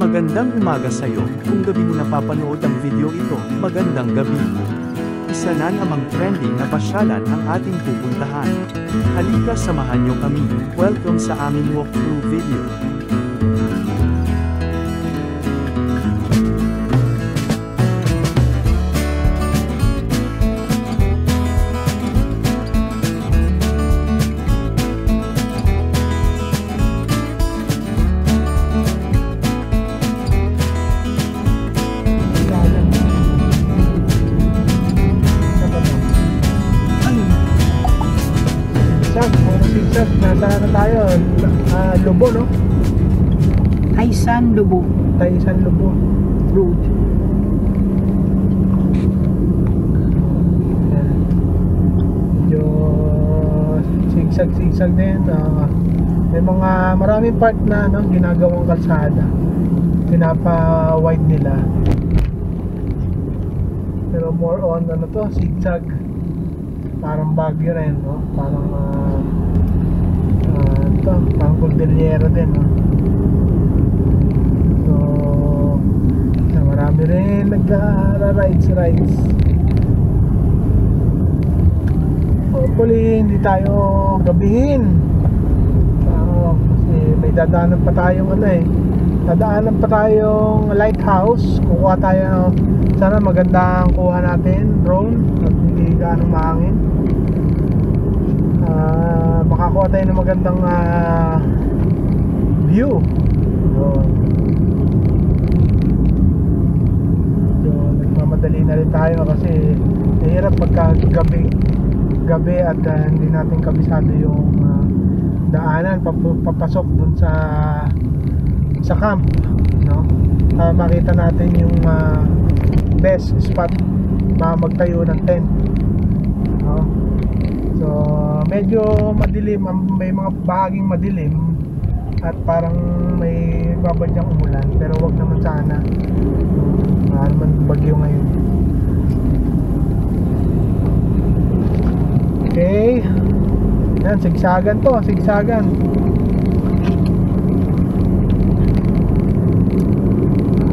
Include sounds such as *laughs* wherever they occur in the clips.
Magandang umaga sa'yo, kung gabi mo napapanood ang video ito, magandang gabi. Isa na namang trending na pasyalan ang ating pupuntahan. Halika samahan nyo kami, welcome sa aming walkthrough video. Taisan Lubo Taisan Lubo Road. Medyo sigsag-sigsag din. Ah, may mga maraming part na ano, ginagawang kalsada. Pinapa-wide nila. Pero more on ano to, zigzag. Parang Baguio rin, no? Parang ah ah, ito, parang Cordillera din, no? So, na marami rin nag-rides rides. Hopefully, hindi tayo gabihin. Ah, kasi may dadaanan pa tayong ano eh. Dadaanan pa tayong lighthouse. Kukuha tayo, sana magandang kuha natin, drone. At hindi gaano mahangin. Ah, makakuha tayo ng magandang ah, view. So, So, nagmamadali na tayo kasi nahirap pagka gabi gabi at ah, hindi natin kabisado yung ah, daanan pap- papasok dun sa sa camp no? Para makita natin yung ah, best spot na magtayo ng tent no? So medyo madilim may mga bahaging madilim at parang may babadyang umulan pero wag naman sana. Wala naman bagyo ngayon okay. Yan sigsagan to sigsagan.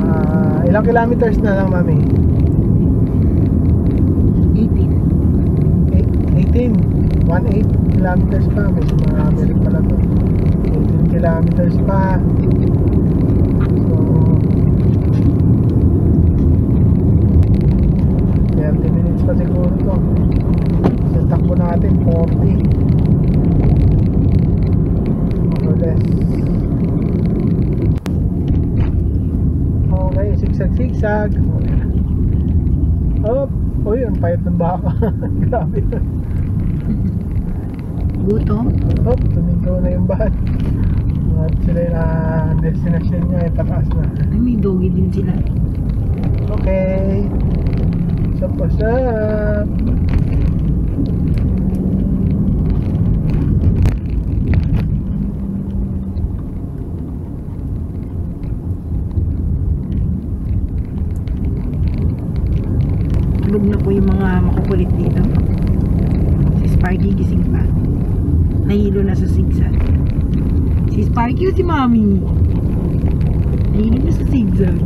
Ah, ilang kilometers na lang mami? 18 Eight- 18 1.8 kilometers pa. May marami rin pala to. 18 kilometers pa. So 30 minutes pa siguro to natin 40 more or less okay sigsag sigsag oh oh yun payat ng baka *laughs* grabe Gutom Oh, tuminto na yung van. At sila yung ah, destination niya ay pataas na. Ay may doggy din sila Okay. Up, what's up? Tulog na po yung mga makukulit dito. Si Sparky gising pa. Nahilo na sa zigzag. Si Sparky o si Mami? Nahilo na sa zigzag.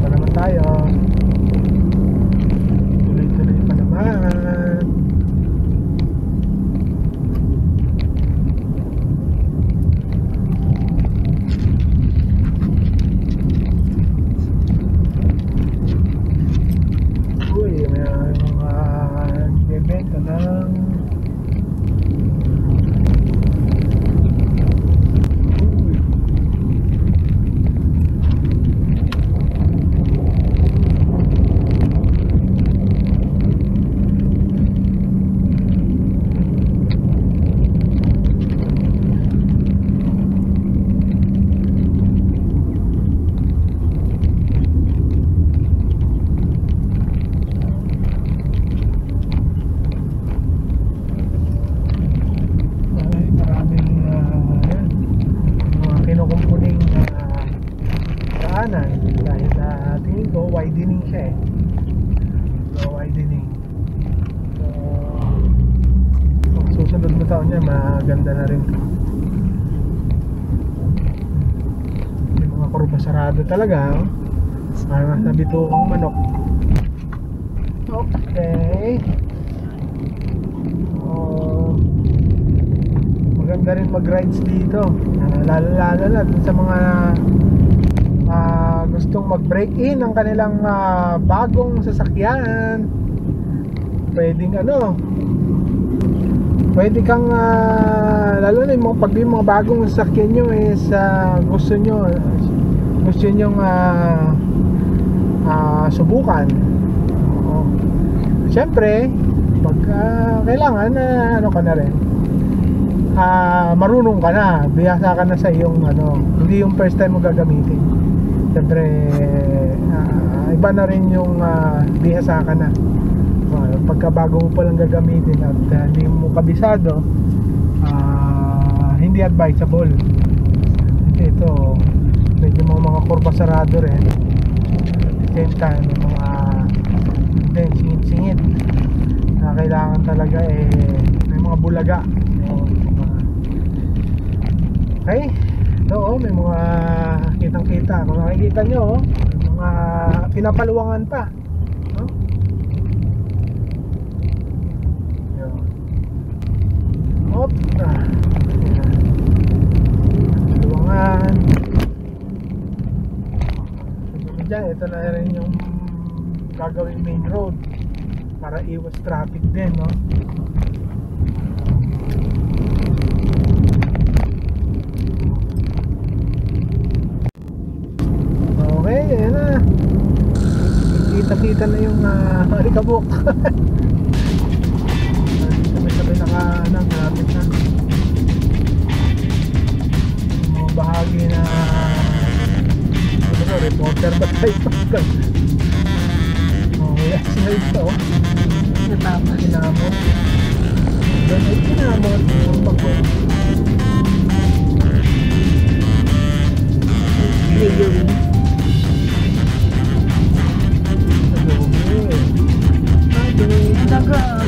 Pa naman tayo. Tuloy-tuloy pa naman. Uy, may mga nagbebenta ng Uy. Ay, maraming ah, yan, mga kinukumpuning uh, daanan dahil uh, tingin ko widening siya eh so widening so pag susunod na taon niya maganda na rin sarado talaga. Oh. Parang nasa bituang manok. Okay. Oh, maganda rin mag-rides dito. Ah, lalo lalo na dun sa mga ah, gustong mag-break in ng kanilang ah, bagong sasakyan. Pwedeng ano, pwede kang ah, lalo na yung pag yung mga bagong sasakyan nyo is ah, gusto nyo gusto nyo ah, ah, subukan Oo. syempre pag ah, kailangan na ano ka na rin ah, marunong ka na biyasa ka na sa iyong ano hindi yung first time mo gagamitin syempre ah, iba na rin yung ah, bihasa ka na. Ah, pagka bago mo palang gagamitin at ah, hindi mo kabisado ah, hindi advisable. Ito medyo mga mga kurba sarado rin. At same time mga din singit-singit na kailangan talaga eh may mga bulaga. Okay ito oh, may mga kitang kita kung nakikita nyo oh, mga pinapaluwangan pa no? Hop. Ah. Luwangan. Dyan, ito na rin yung gagawing main road para iwas traffic din, no? Okay, ayan na. Kita-kita na yung uh, alikabok. sabay-sabay naka ano, malapit na yung bahagi na ano ba, reporter ba tayo oh, yes, ito. Natapos. kinamot doon ay kinamot yung pagpo Video rin. Eh Ate,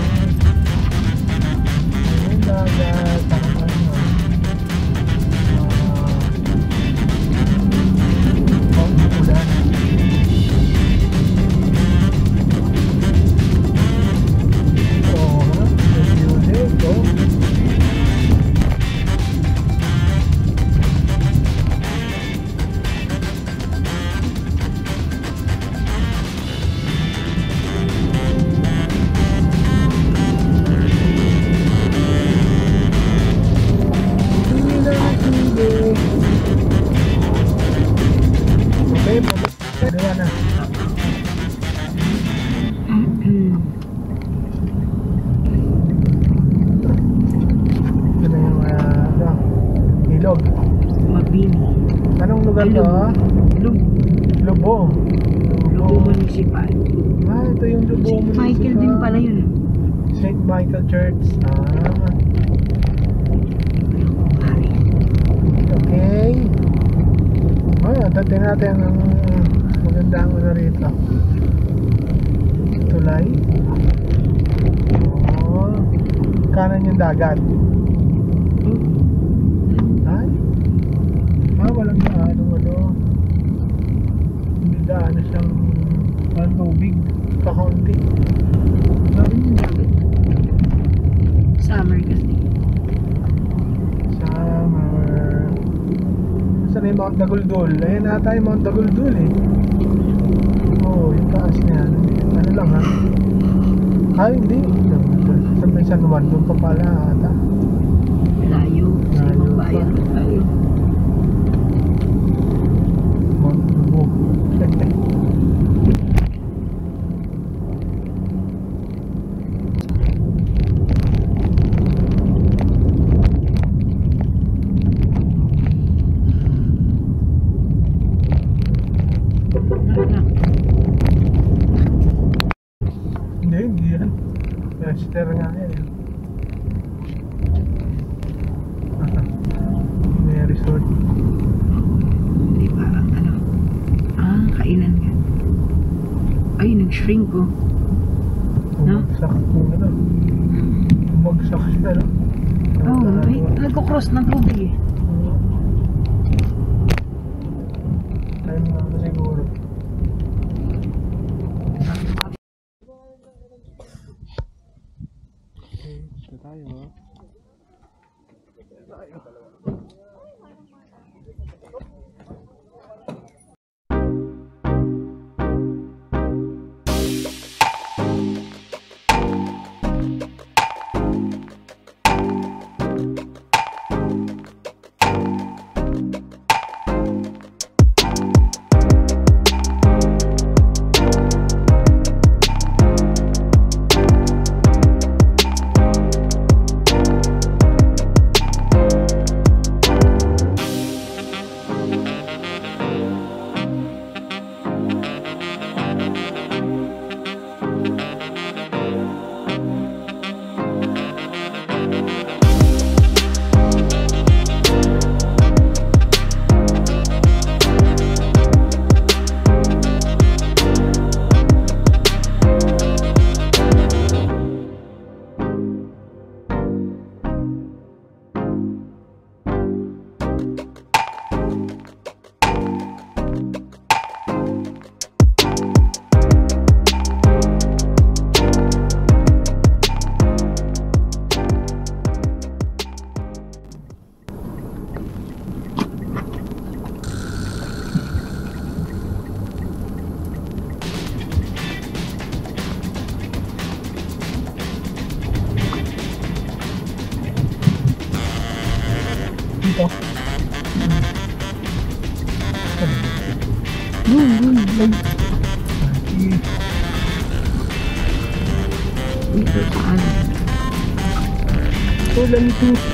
Saan may San Juan? Doon pa pala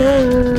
Ulan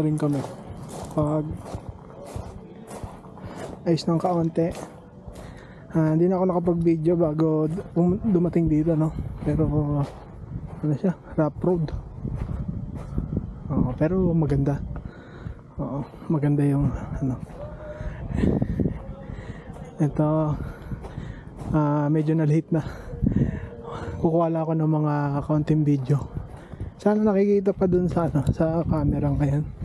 na rin kami. Pag ayos ng kaunti. Ah, hindi na ako nakapag-video bago d- um- dumating dito, no? Pero, ano siya? Rough road. Oo, pero maganda. Oo, maganda yung, ano. Ito, ah, medyo na-late na. Kukuha lang ako ng mga kaunting video. Sana nakikita pa dun sa, ano, sa camera ngayon.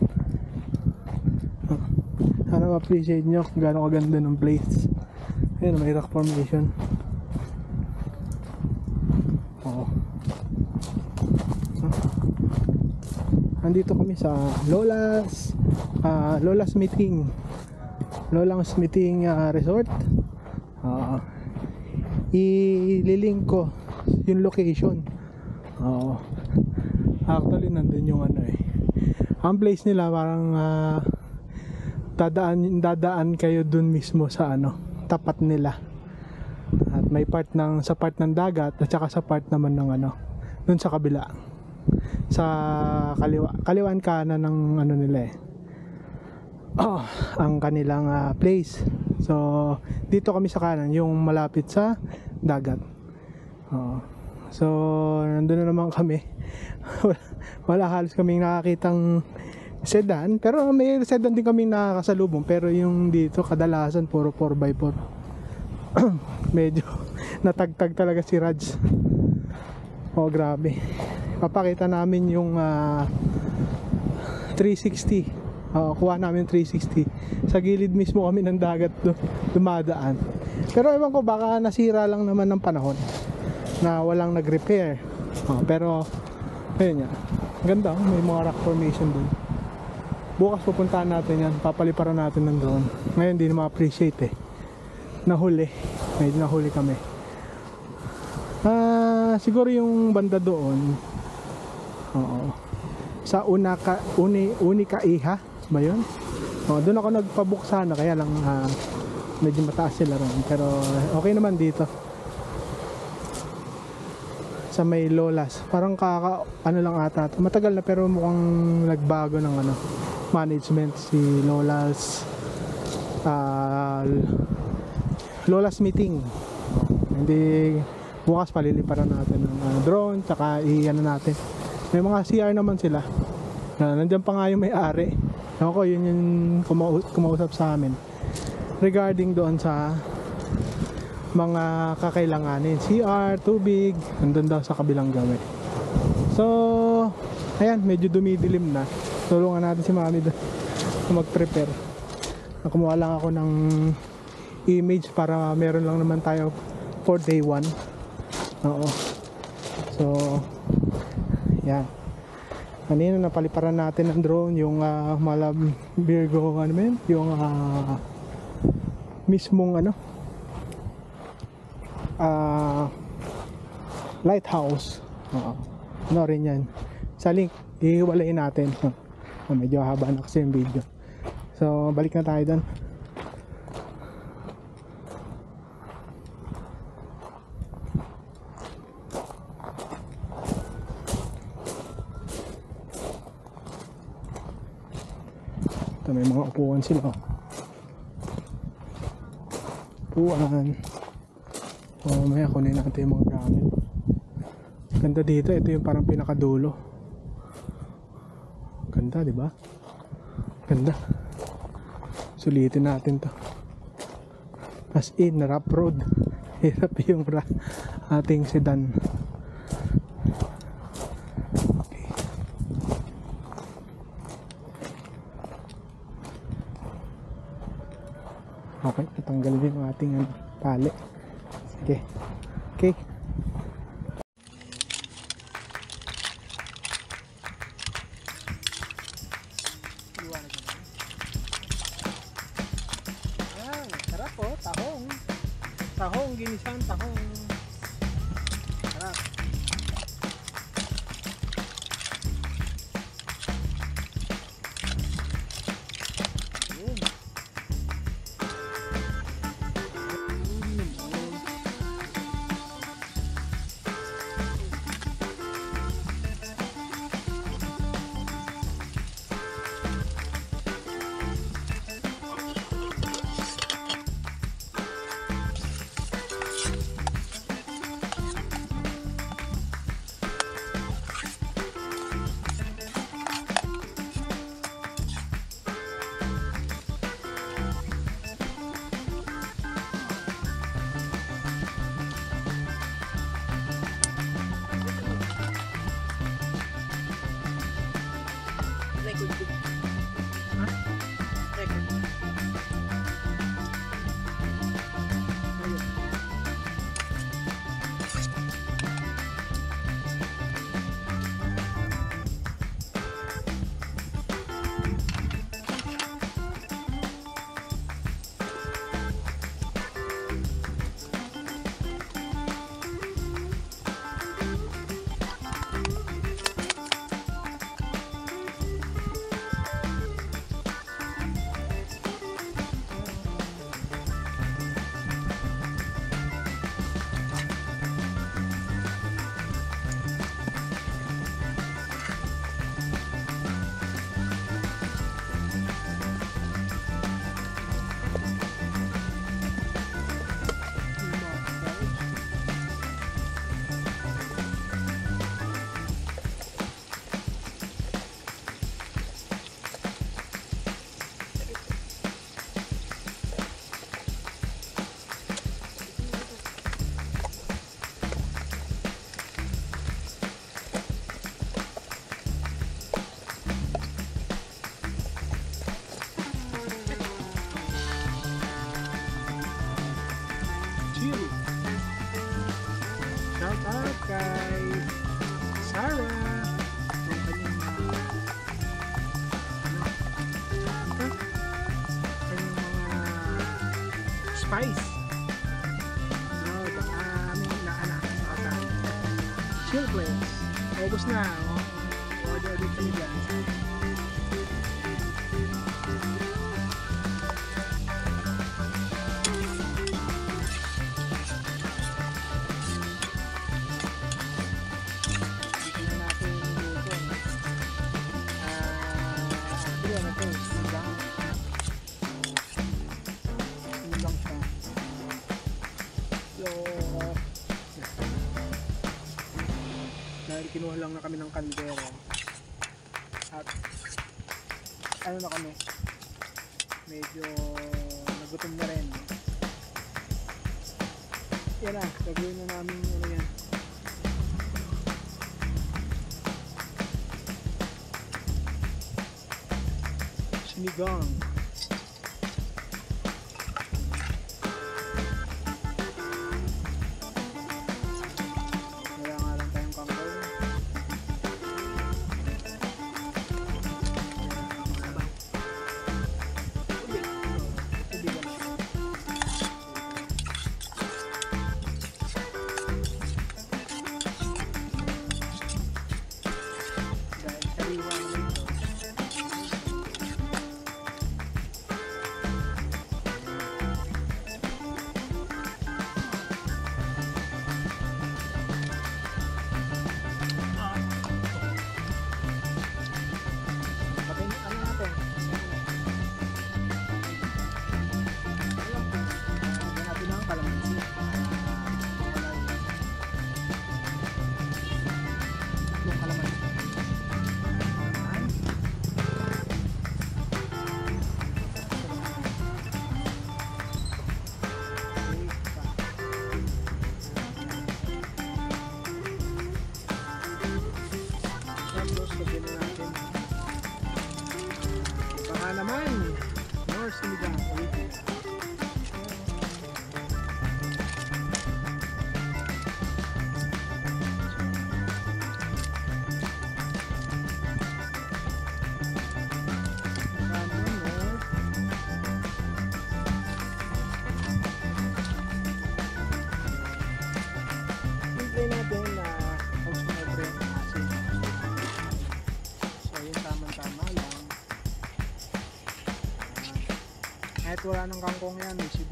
Sana ma-appreciate nyo kung gaano kaganda ng place. Ayun, may rock formation. Oo. Ah. Andito kami sa Lola's ah, Lola's Meeting. Lola's Meeting ah, Resort. Ah. ililink ko yung location. Oo. Actually, nandun yung ano eh. Ang place nila parang ah, dadaan, dadaan kayo dun mismo sa ano, tapat nila. At may part ng, sa part ng dagat at saka sa part naman ng ano, dun sa kabila. Sa kaliwa, kaliwan kanan ng ano nila eh. Oh, *clears throat* ang kanilang ah, place. So, dito kami sa kanan, yung malapit sa dagat. Oo. So, nandun na naman kami. *laughs* wala, wala halos kaming nakakitang sedan. Pero may sedan din kaming nakakasalubong. Pero yung dito, kadalasan, puro 4x4. *clears throat* Medyo *laughs* natagtag talaga si Raj. Oh, grabe. Papakita namin yung ah, 360. Oo, kuha namin yung 360. Sa gilid mismo kami ng dagat do- dumadaan. Pero ewan ko, baka nasira lang naman ng panahon na walang nag-repair. Oh, pero, ayun nga. Ganda, oh, may mga rock formation dun. Bukas pupuntahan natin yan. Papaliparan natin ng drone. Ngayon, hindi na ma-appreciate eh. Nahuli. Medyo nahuli kami. Ah, siguro yung banda doon. Oo. Sa una ka, uni, unika iha ba yun? Oh, doon ako nagpabook sana kaya lang ah, medyo mataas sila ron. Pero okay naman dito. Sa may Lolas. Parang kaka ano lang ata. Matagal na pero mukhang nagbago ng ano management si Lolas ah, Lolas meeting. Hindi bukas paliliparan natin ng ah, drone tsaka i-ano natin. May mga CR naman sila. Na nandiyan pa nga yung may-ari. Ako, yun yung kumau- kumausap sa amin. Regarding doon sa mga kakailanganin. CR, tubig, nandun daw sa kabilang gawi. So, ayan, medyo dumidilim na. Tulungan natin si mami mag-prepare. Kumuha lang ako ng image para meron lang naman tayo for day 1. Oo. So, yan. Kanina napaliparan natin ng drone yung uh, Malab Virgo ano yun? yung ah, mismong ano ah lighthouse. Oo. Ano rin yan. Sa link, ihiwalayin natin. Oh, medyo haba na kasi yung video. So, balik na tayo doon. Ito may mga upuan sila. oh. Upuan. O mamaya kunin natin yung mga gamit. Ganda dito. Ito yung parang pinakadulo. Ganda, di ba? Ganda. Sulitin natin to. As in, rough road. *laughs* Hirap yung ating sedan. Okay. Okay, natanggal din yung ating ano, tali. Sige. Okay. lang na kami ng kandero. At ano na kami? Medyo nagutom na rin. Yan na, gagawin na namin ano yan. Sinigang. wala ng kangkong yan. Si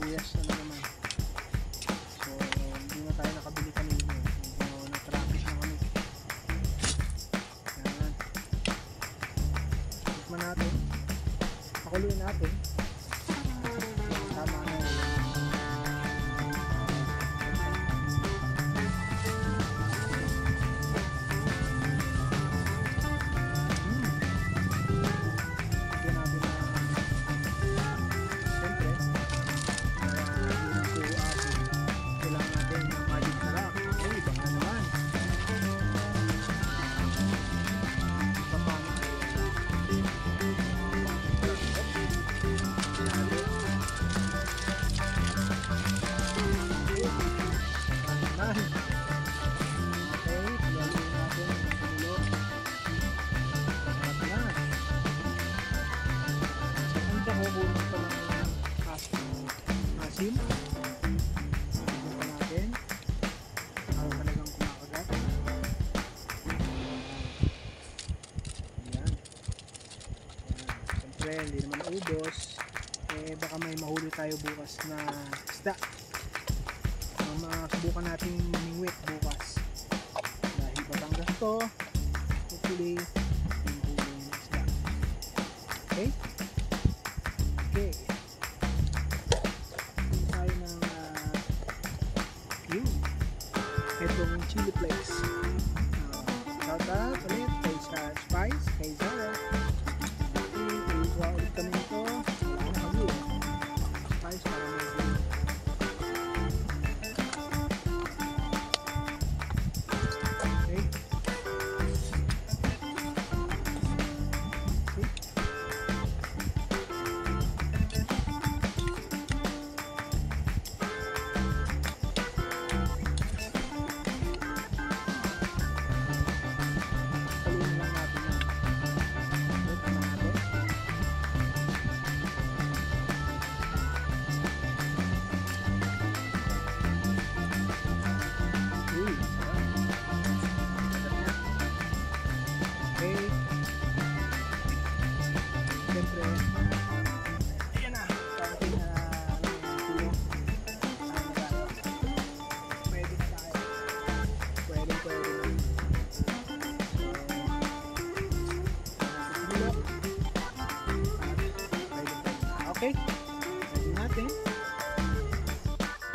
that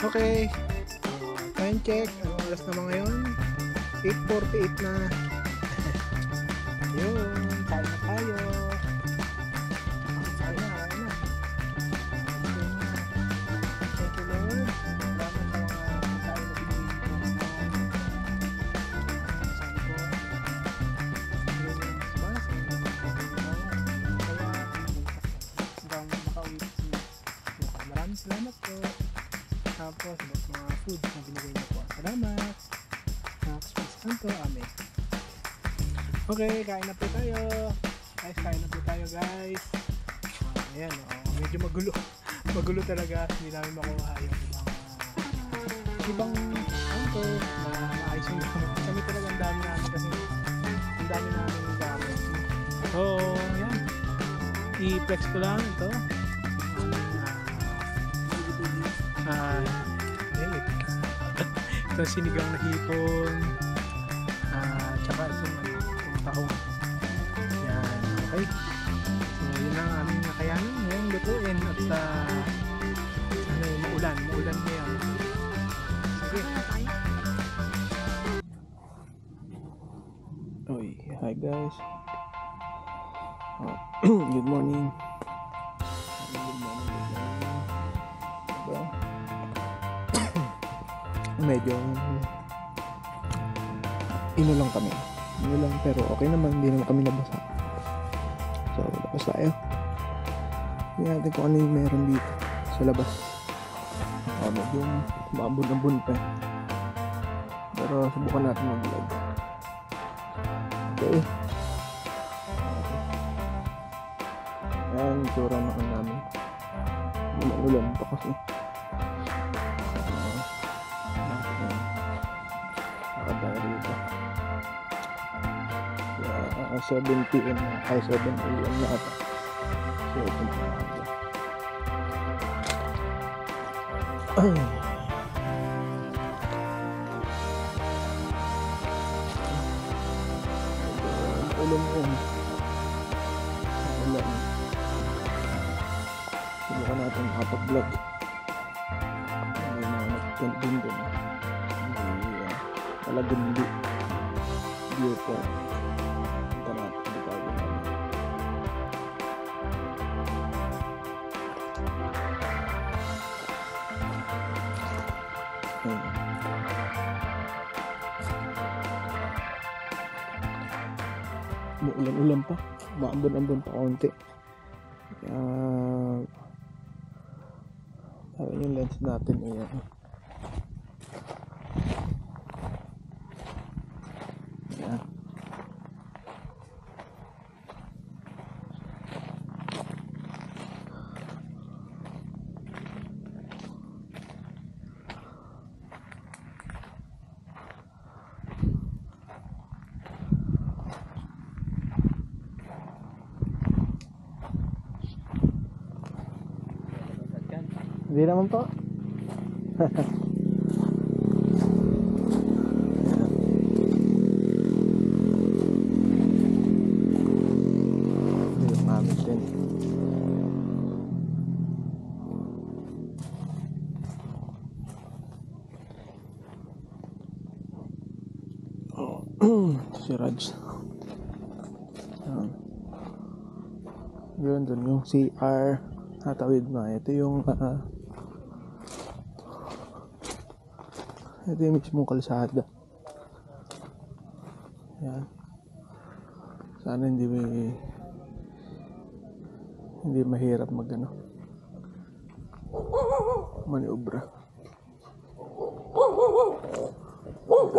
Okay. Uh, time check. Anong oras na ba ngayon? 8.48 na. Okay, kain na po tayo. Guys, kain na po tayo guys. Ah, ayan, oh, medyo magulo. *laughs* magulo talaga. Hindi namin makuha yung ibang ibang kanto na maayos yung. Kami talaga ang dami namin kasi ang dami namin yung gamit. So, yan. I-flex ko lang ito. Ah, uh, eh, *laughs* ito sinigang na hipon. Guys. Oh, *clears throat* good morning. Good morning, good morning. Diba? Medyo ino lang kami. Ino lang pero okay naman, hindi naman kami nabasa. So, labas tayo. Tingnan natin kung ano yung meron dito sa labas. Oh, medyo maambun-ambun pa. eh. Pero subukan natin mag-vlog. Okay. Itsura naman namin. Ulan pa kasi. Uh, Nakadaya rito. Kaya, uh, 7 p.m. na. Ay, 7 a.m. na ata. 7 na ata. Ay. *clears throat* Maambon-ambon pa konti. Kaya parang yung lens natin. Ayan. Hindi naman po. Din. *clears throat* si Raj. Ayan. Yun, dun yung CR. Natawid na. Ito yung ah, ito yung mismong kalsada. Yan. Sana hindi may hindi mahirap mag ano maniobra.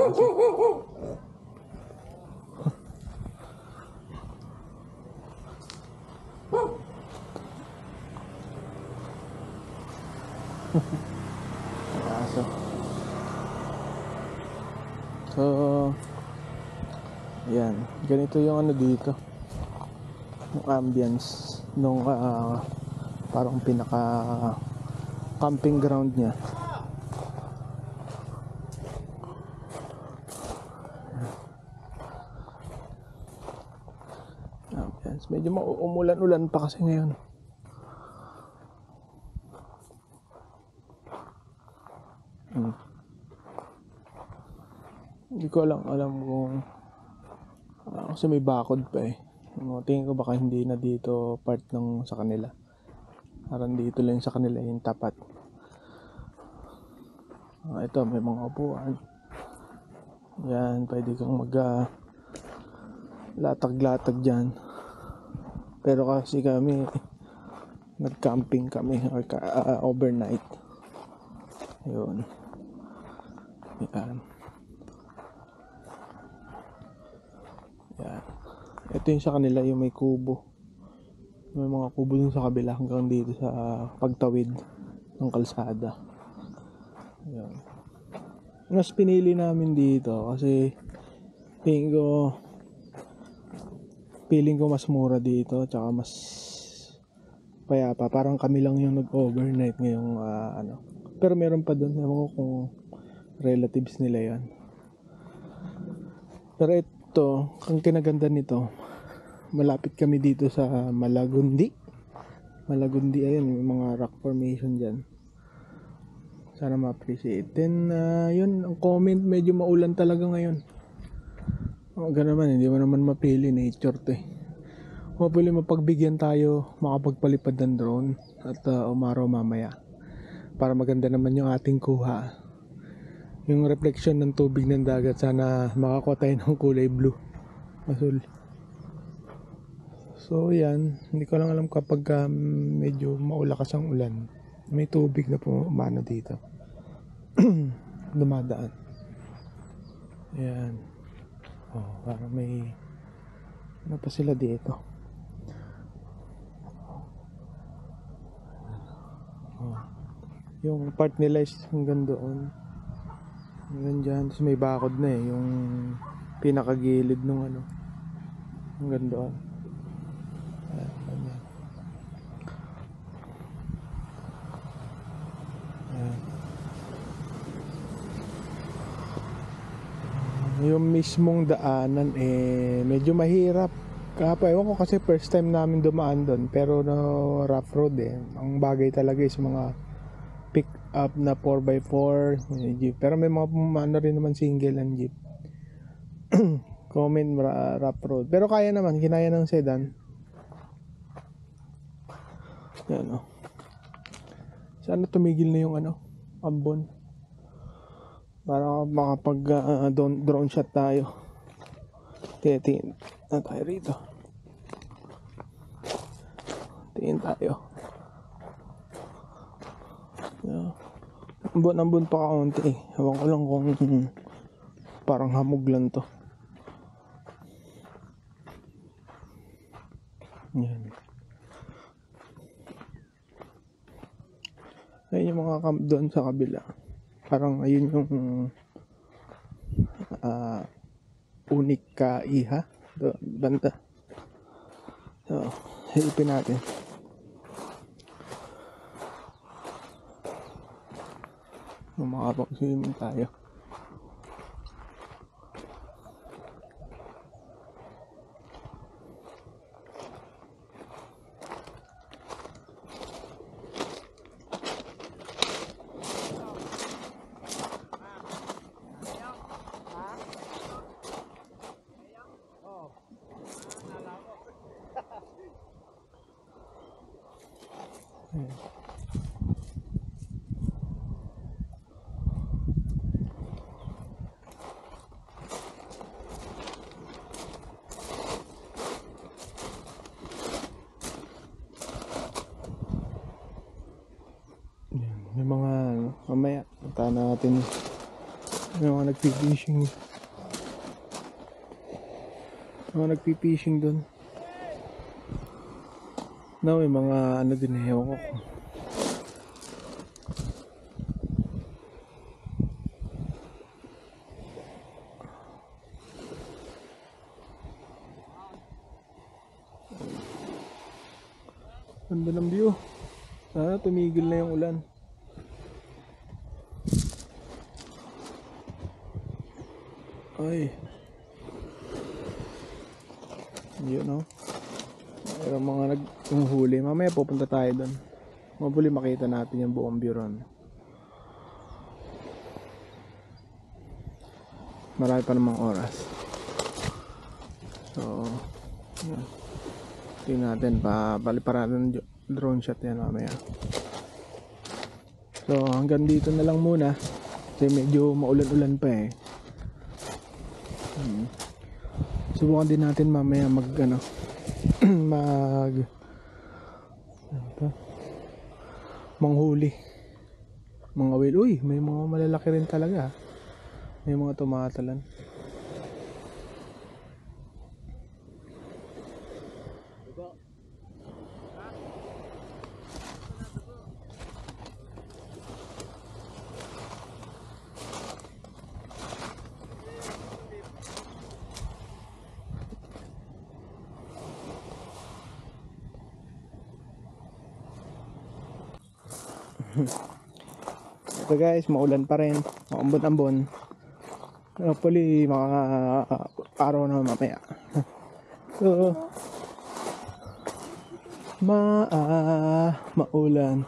Aso. ganito yung ano dito. Yung ambience nung uh, parang pinaka camping ground niya. Ambience. Medyo umulan-ulan pa kasi ngayon. Hmm. hindi ko alam alam kung kasi may bakod pa eh. Ano, tingin ko baka hindi na dito part ng sa kanila. Parang dito lang sa kanila yung tapat. Ah, ito, may mga upuan. Yan, pwede kang mag ah, latag-latag dyan. Pero kasi kami, nag-camping kami or ah, overnight. Yun. Yan. Yan. Ito yung sa kanila, yung may kubo. May mga kubo dun sa kabila hanggang dito sa pagtawid ng kalsada. Yan. Mas pinili namin dito kasi tingin ko feeling ko mas mura dito tsaka mas payapa. Parang kami lang yung nag-overnight ngayong ah, ano. Pero meron pa doon. Ewan ko kung relatives nila yan. Pero ito, ang kinaganda nito, malapit kami dito sa Malagundi. Malagundi, ayun, yung mga rock formation dyan. Sana ma-appreciate. Then, ah, yun, ang comment, medyo maulan talaga ngayon. O, naman, hindi mo naman mapili, nature to eh. Mapili mapagbigyan tayo, makapagpalipad ng drone at ah, umaraw mamaya. Para maganda naman yung ating kuha. Yung reflection ng tubig ng dagat, sana makakuha tayo ng kulay blue. Asul. So yan, hindi ko lang alam kapag um, medyo maulakas ang ulan. May tubig na po umano dito. *clears throat* Dumadaan. Yan. Oh, parang may ano pa sila dito. Oh. Yung part nila is hanggang doon. Hanggang dyan. Tapos may bakod na eh. Yung pinakagilid nung ano. Hanggang doon. Ayan, ganyan. Ayan. Yung mismong daanan eh medyo mahirap. Kahapon, ewan ko kasi first time namin dumaan doon pero no rough road eh. Ang bagay talaga is mga pick up na 4x4 may jeep. Pero may mga ano rin naman single ang jeep. *clears throat* Comment ra- rough road. Pero kaya naman, kinaya ng sedan. Yan o. Sana tumigil na yung ano, ambon. Para makapag ah, drone, shot tayo. Tiyatiin na tayo rito. Tingin tayo. Yeah. Ambon-ambon pa kaunti eh. Ewan ko lang kung *laughs* parang hamog lang to. Yan. Ayun yung mga camp doon sa kabila. Parang ayun yung ah unik ka iha. Doon, banda. So, hilipin natin. Makapag-swimming tayo. Yan, may mga ano, mamaya punta natin may mga nagpi-fishing doon na may mga ano din ewan ko Ganda ng view. Sana tumigil na yung ulan. Ay. Yun no. Mayroong mga naghuhuli. Pupunta tayo doon. Mabuli makita natin yung buong view ron. marami pa namang oras so yun tingnan natin pa jo- drone shot yan mamaya so hanggang dito na lang muna kasi medyo maulan-ulan pa eh Hmm. subukan din natin mamaya mag ano *clears throat* mag ano to? Manghuli. Mga whale uy may mga malalaki rin talaga may mga tumatalan Ito guys, maulan pa rin. Maambon-ambon. Hopefully, mga uh, araw na mamaya. so, ma ah, maulan.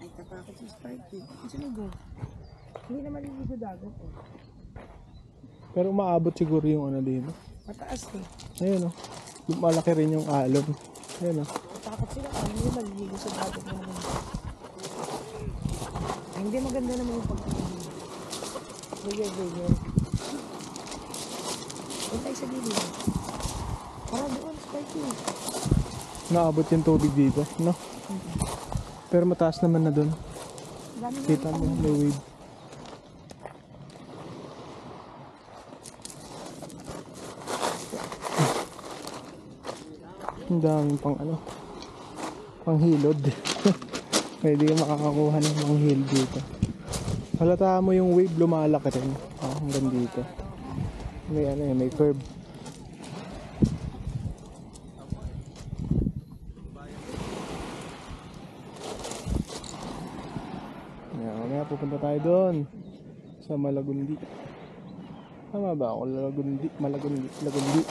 Ay, tatakot si Sparky. Sumigo. Hindi na maliligo dagat eh. Pero maabot siguro yung ano dito. Mataas eh. Ayun oh. Malaki rin yung alon. Ayun oh. Takot sila kung hindi maliligo sa dagat naman. Ay, hindi maganda naman yung pagkakaliligo. Ganyan, ganyan. Huwag tayo sa gilid. Parang doon, Sparky. Naabot yung tubig dito, no? Pero mataas naman na doon. Kita mo, may wave. Ang daming pang ano, pang hilod. *laughs* Pwede kang makakakuha ng mga hill dito. Halata mo yung wave lumalaki rin. Oh, hanggang dito. May ano eh, may curve. Mamaya pupunta tayo doon. Sa Malagundi. Tama ba ako? Malagundi, Malagundi, Malagundi.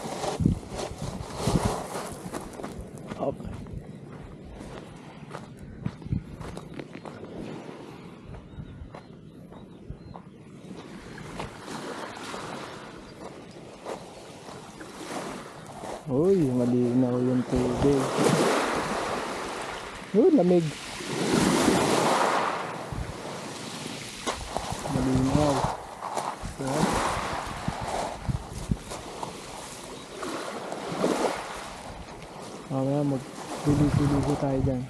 Okay. Uy, malinaw yung tubig. Uy, lamig. Malinaw. Yan. Mamaya mag-tuloy-tuloy tayo dyan.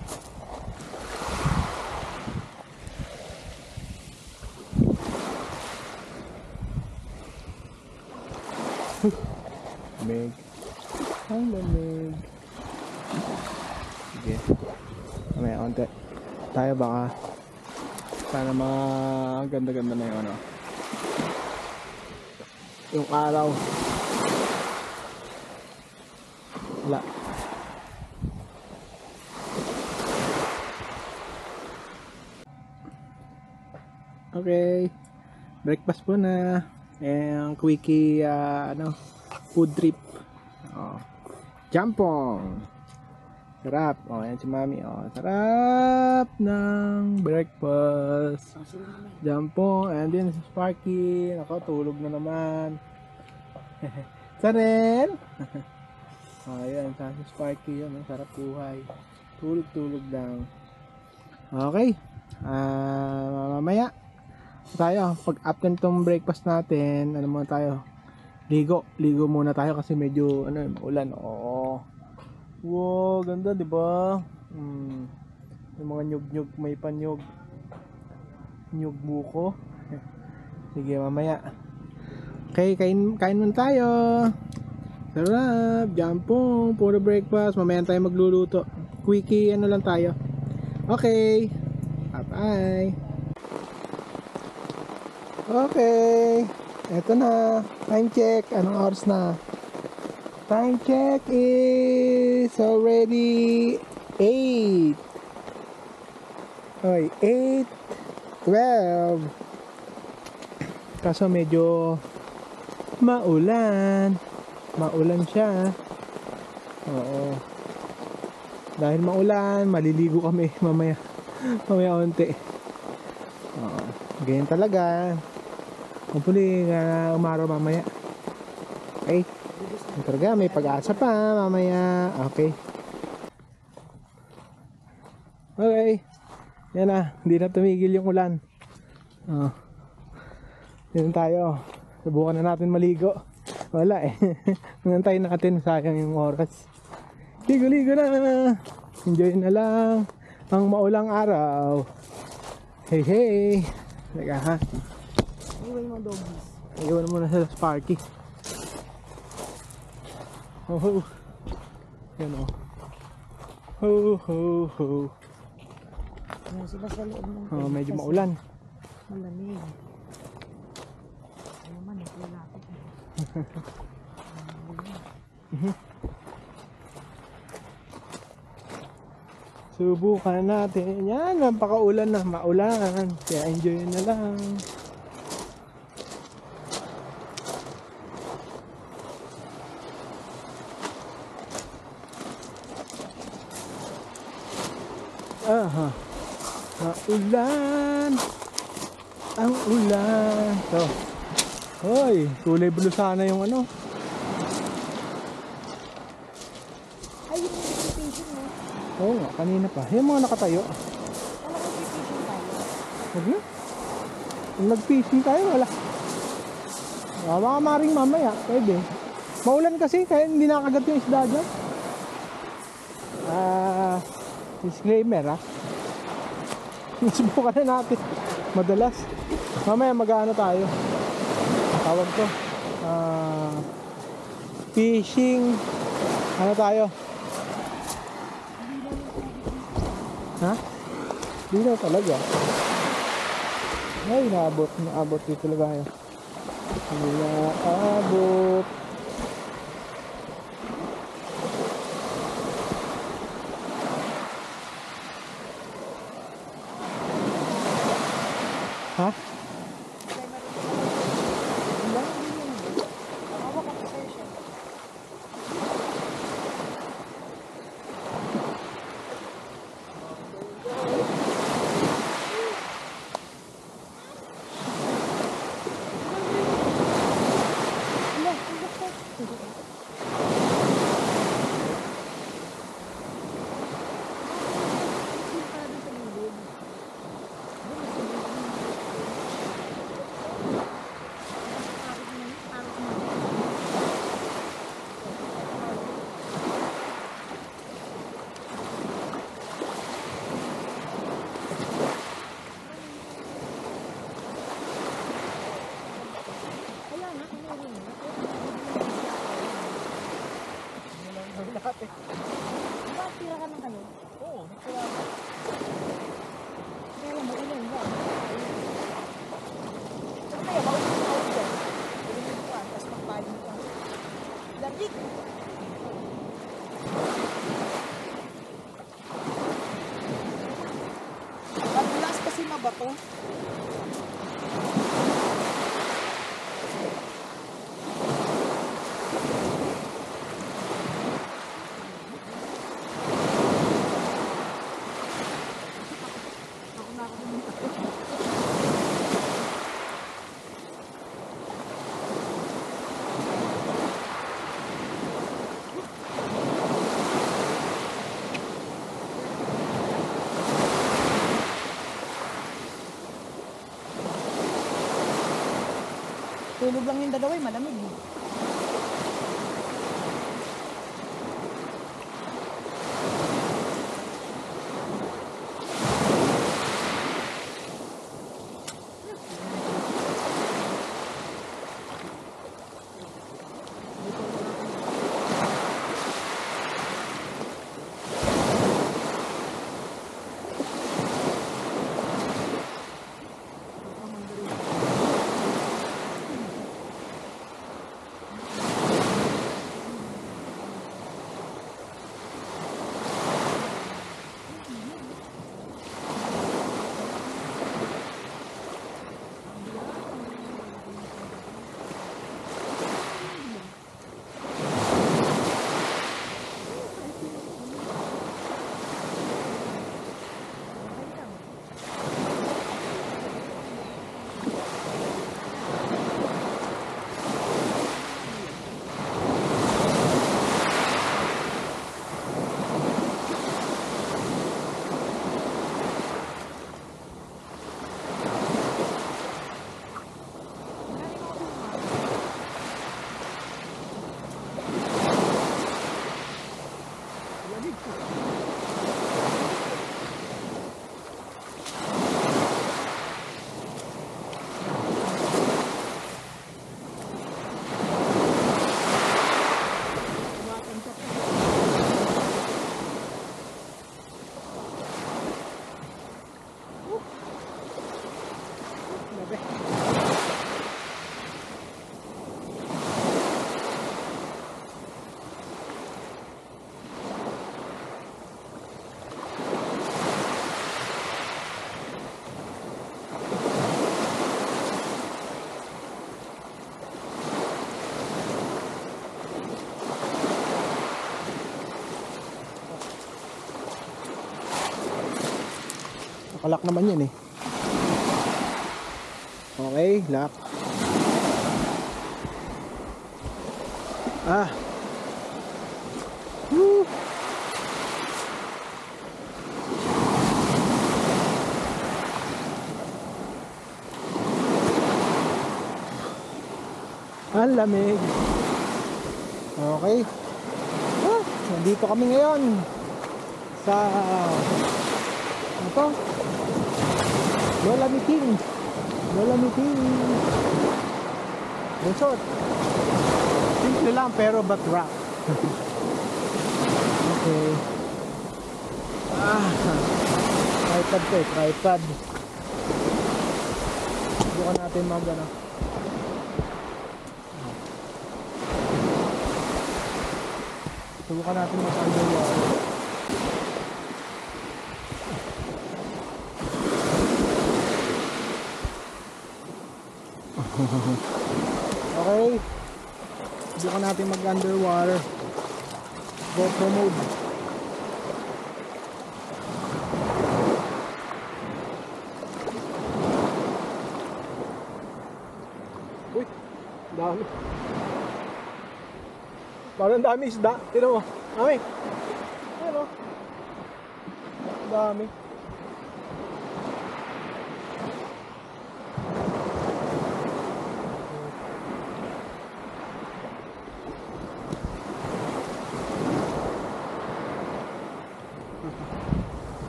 Lamig. Ang lamig. Sige. Mamaya konti. Tayo baka sana maganda-ganda na yung ano. Yung araw. Wala. Okay. Breakfast po na. Ang quickie, ah, ano, food trip. Oh. Jampong. Sarap. Oh, yan si mami. Oh, sarap ng breakfast. Jampong. And then si Sparky. Nako, tulog na naman. Saren. oh, yan. Sa si Sparky yun. Ang sarap buhay. Tulog-tulog lang. Okay. Ah, mamaya tayo pag after nitong breakfast natin ano muna tayo ligo ligo muna tayo kasi medyo ano ulan oo wow ganda di ba hmm. yung mga nyug nyug may panyog nyug buko *laughs* sige mamaya okay kain kain muna tayo sarap jampong puro breakfast mamaya tayo magluluto quickie ano lang tayo okay bye Okay. Eto na. Time check. Anong oras na? Time check is already 8. Oy, 8. 12. Kaso medyo maulan. Maulan siya. Oo. Dahil maulan, maliligo kami *laughs* mamaya. mamaya onti. Oo. Ganyan talaga. Hopefully, uh, umaraw mamaya. Okay. Talaga, may pag-asa pa mamaya. Okay. Okay. Yan na, hindi na tumigil yung ulan. Oh. Yan tayo. Subukan na natin maligo. Wala eh. *laughs* Nantayin natin, sayang yung oras. Ligo-ligo na. Enjoy na lang ang maulang araw. Hey, hey. Teka ha. Iwan mo doggies. Iwan mo na sa Sparky. Ho ho. Yan o. Ho ho ho. Ayan sila sa loob ng Oh, medyo maulan. Malamig. Ano man, naglalapit. Subukan natin. Yan, napakaulan na. Maulan. Kaya enjoy na lang. Aha. Maulan. Ang ulan. So. Hoy, kulay blue sana yung ano. Ay, yung nag-fishing mo. Oo nga, kanina pa. Yung mga nakatayo. Alam ko, fishing tayo. Huwag na. Nag-fishing tayo, wala. Ah, baka maring mamaya, pwede. Maulan kasi, kaya hindi nakagat yung isda dyan. Ah, disclaimer ah. Subukan na natin. Madalas. Mamaya mag-ano tayo. Tawag to. Ah, fishing. Ano tayo? Ha? Di na talaga. Ay, naabot. Naabot dito talaga yun. Naabot. Lang yung dalawa, eh, malamig. Nakalak naman yan eh. Okay, lock. Ah. Woo. Ang lamig. Okay. Ah, nandito kami ngayon sa ano to? Lola Meeting. Lola Meeting. Resort. Simple lang pero but rock. *laughs* okay. Ah. Tripod to eh, tripod. Subukan natin mag ano. Subukan natin mag underwater. Okay. Subukan natin mag underwater. GoPro mode. Uy, dami. Parang dami isda. Tino mo. Dami. Ano? Dami.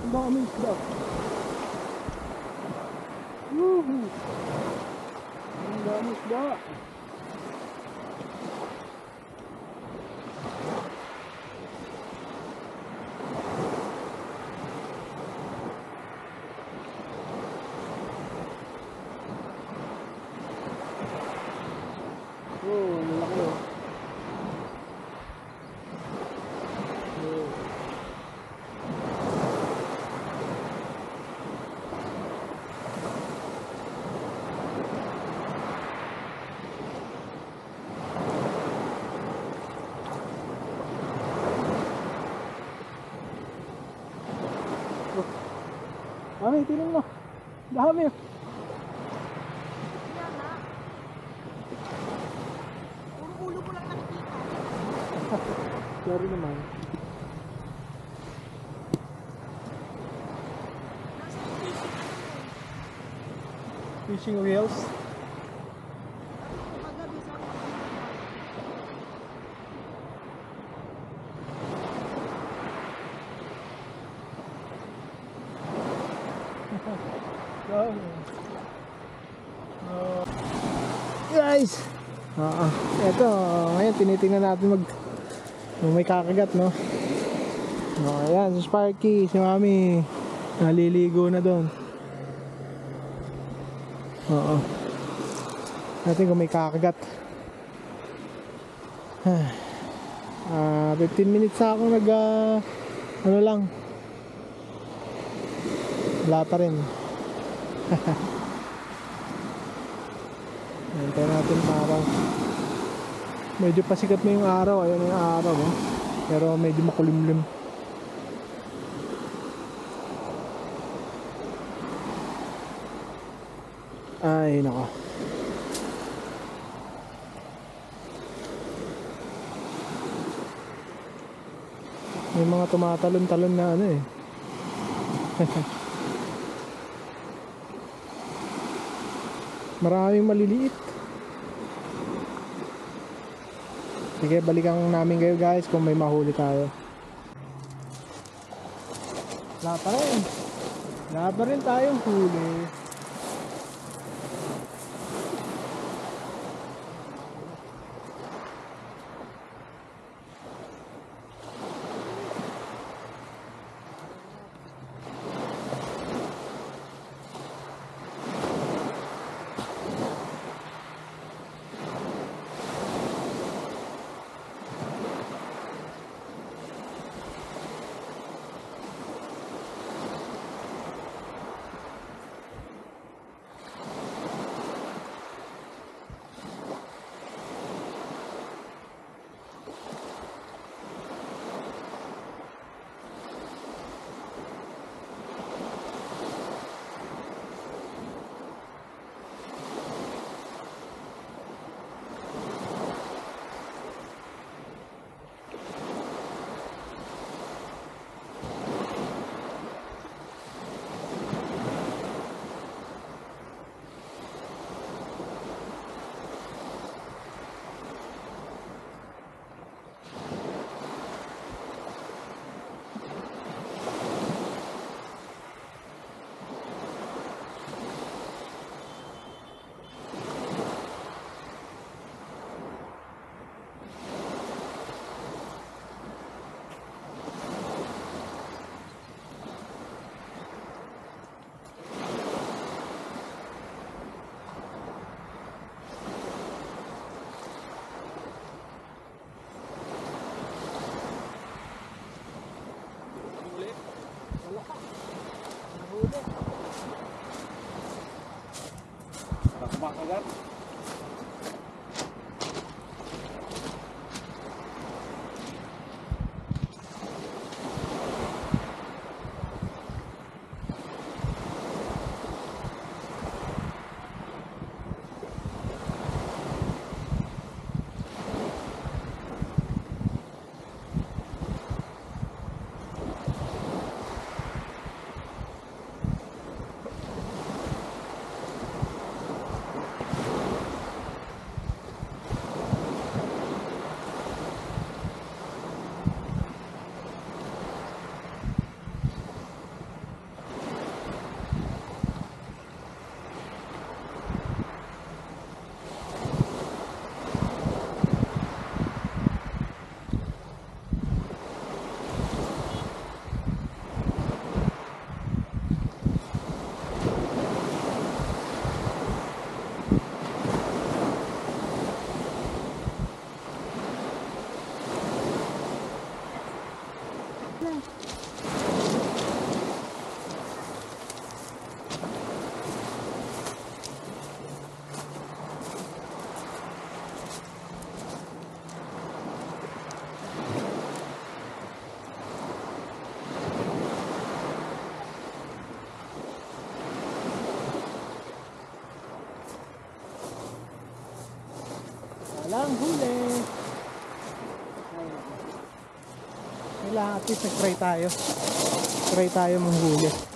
Ang dami isda. Woohoo! Ang dami isda. Oh, malaki oh. Oh. Mami, tingnan mo. Dami. oh. Ulo ko lang nakikita. Sorry naman. Fishing wheels. Kagabi sa Dami. Oh. Guys! Oo. Ito, ngayon tinitingnan natin mag may kakagat, no? Oh, ayan, si Sparky, si Mami. Naliligo na doon. Oo. Natin kung may kakagat. *sighs* Ah, 15 minutes ako nag ah, ano lang. Wala pa rin. *laughs* Hintayin natin parang medyo pasikat na yung araw. Ayun yung araw. Oh. Pero medyo makulimlim. Ay, nako. May mga tumatalon-talon na ano eh. *laughs* Maraming maliliit. Sige, balikan namin kayo guys kung may mahuli tayo. Wala pa rin. Wala pa rin tayong huli. Walang huli. Kailangan at least nag-try tayo. Try tayo manghuli.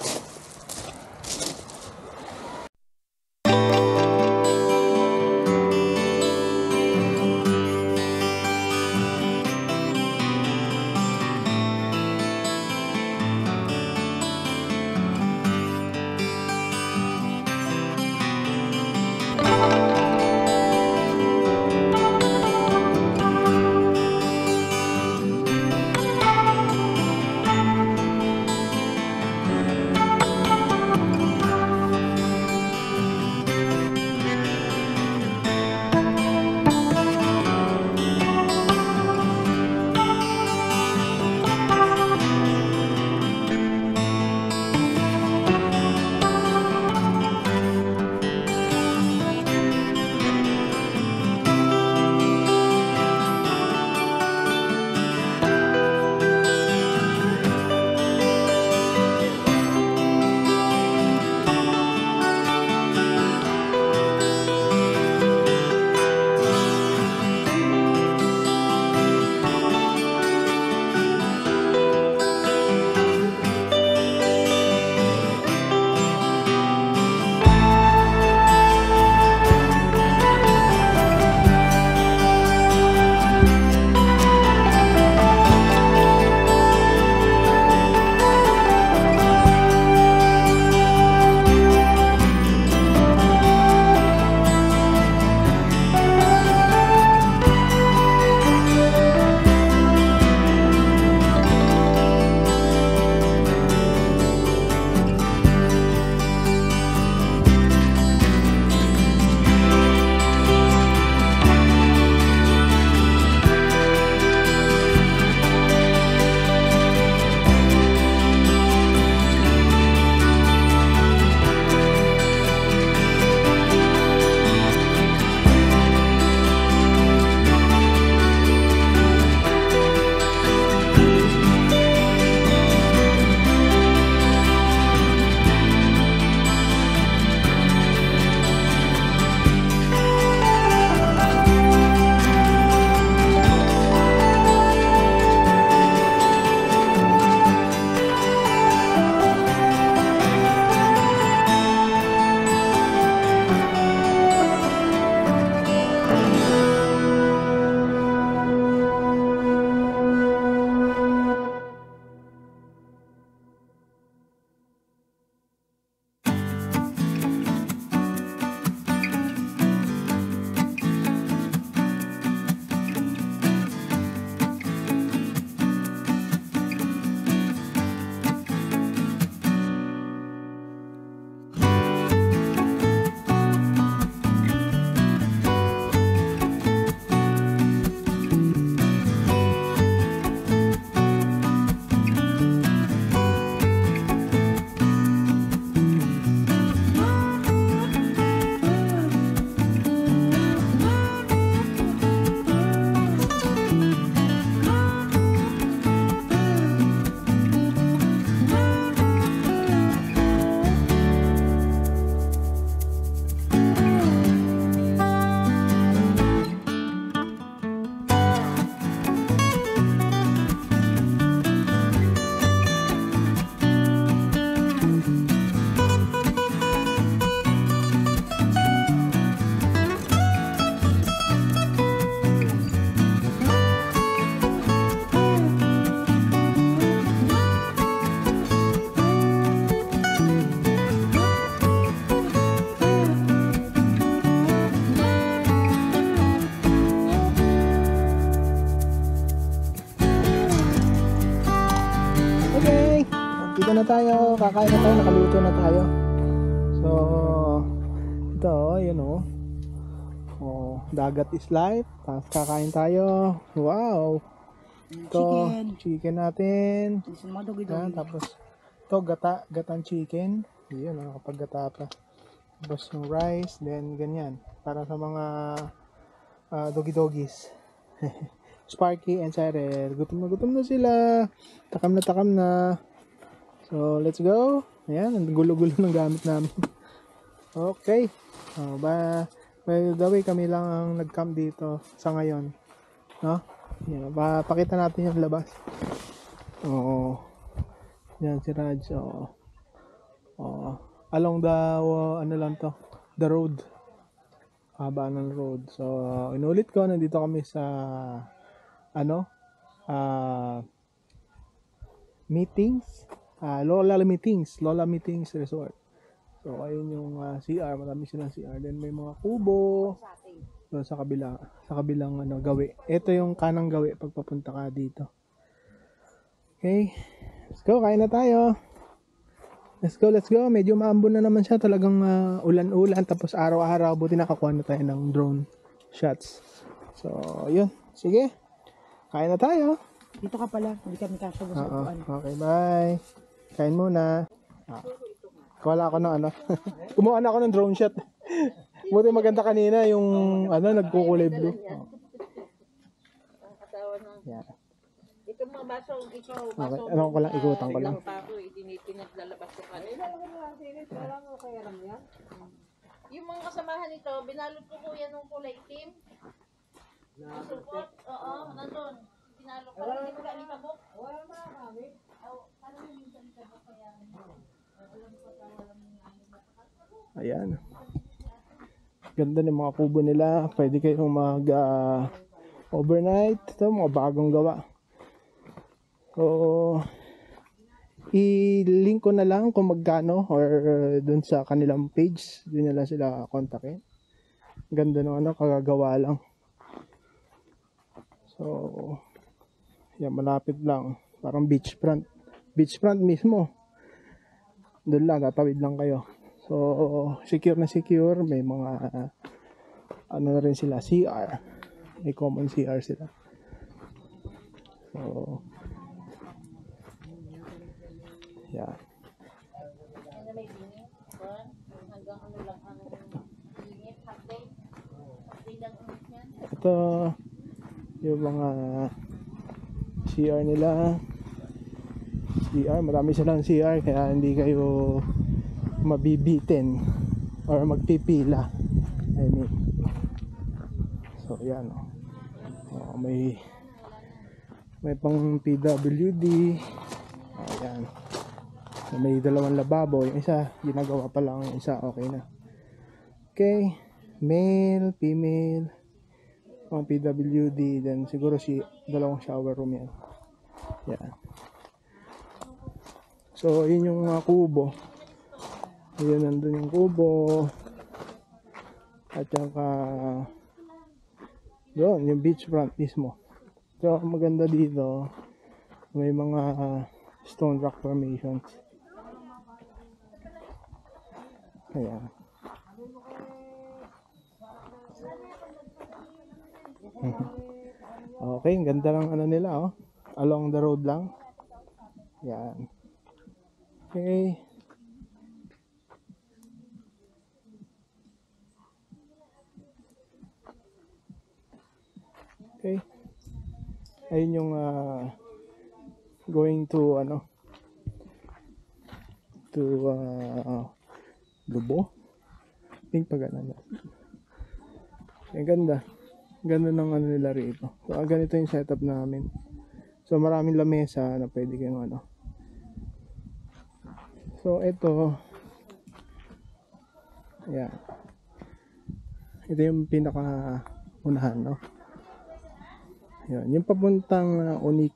Na tayo. Kakain na tayo. Nakaluto na tayo. So, ito, yun o. Oh, dagat is life. Tapos kakain tayo. Wow. Ito, Chicken. chicken natin. Yan, tapos ito gata, gatang chicken. Yun, nakapag-gata pa. Tapos yung rice, then ganyan. Para sa mga ah, doggy-doggies. *laughs* Sparky and Cyril. Gutom na gutom na sila. Takam na takam na. So, let's go. Ayan, ang gulo-gulo ng gamit namin. Okay. Oh, ba, by the way, kami lang ang nag-camp dito sa ngayon. No? Yan, ba, pakita natin yung labas. Oo. Yan si Raj. Oo. Oo. Along the, uh, ano lang to, the road. Haba ng road. So, inulit ko, nandito kami sa, ano, ah, meetings. Ah, Lola Meetings. Lola Meetings Resort. So, ayun yung ah, CR. Marami silang CR. Then, may mga kubo. So, sa kabila, sa kabilang ano, gawi. Ito yung kanang gawi pag papunta ka dito. Okay. Let's go. Kain na tayo. Let's go, let's go. Medyo maambon na naman siya. Talagang ah, ulan-ulan. Tapos araw-araw. Buti nakakuha na tayo ng drone shots. So, yun. Sige. Kain na tayo. Dito ka pala. Hindi kami kasya sa upuan. Okay, bye. Kain muna. Ah. Wala ako ng ano. *laughs* Kumuha na ako ng drone shot. Buti maganda kanina yung ano, nagkukulay blue. Oh. Yeah. Ito mga baso, ito, Okay, ano ko lang, ikutan ko lang. pa ako, pinaglalabas ko kanina. Yung mga kasamahan nito, binalot ko kuya nung kulay itim. Supot, oo, nandun. Binalot ko, hindi mo galing kabok. Wala na kami. Ayan. Ganda ng mga kubo nila. Pwede kayong mag ah, overnight. Ito, mga bagong gawa. So, i-link ko na lang kung magkano or dun sa kanilang page. Doon na lang sila kontakin. Ganda ng ano, kagagawa lang. So, yan, malapit lang. Parang beachfront. Beachfront mismo. Doon lang, tatawid lang kayo. So, secure na secure. May mga, ah, ano na rin sila, CR. May common CR sila. So, yeah. Ito, yung mga CR nila. CR, marami silang CR kaya hindi kayo mabibitin or magpipila. I mean. So, yan. Oh. May may pang PWD. Ayan. So, may dalawang lababo. Yung isa, ginagawa pa lang. Yung isa, okay na. Okay. Male, female pang PWD then siguro si dalawang shower room yan yan so yun yung mga kubo yun nandun yung kubo at saka doon yung beachfront mismo so maganda dito may mga stone rock formations ayan *laughs* Okay, ang ganda ng ano nila oh. Along the road lang. Yan. Okay. Okay. Ayun yung ah, going to ano to uh, Lubo. Think pa ganun. Ang ganda. Ganda ng ano nila rito. So, ah, ganito yung setup namin. So, maraming lamesa na pwede kayong ano. So, ito. Ayan. Ito yung pinaka unahan, no? Yan. Yung papuntang uh, Unik,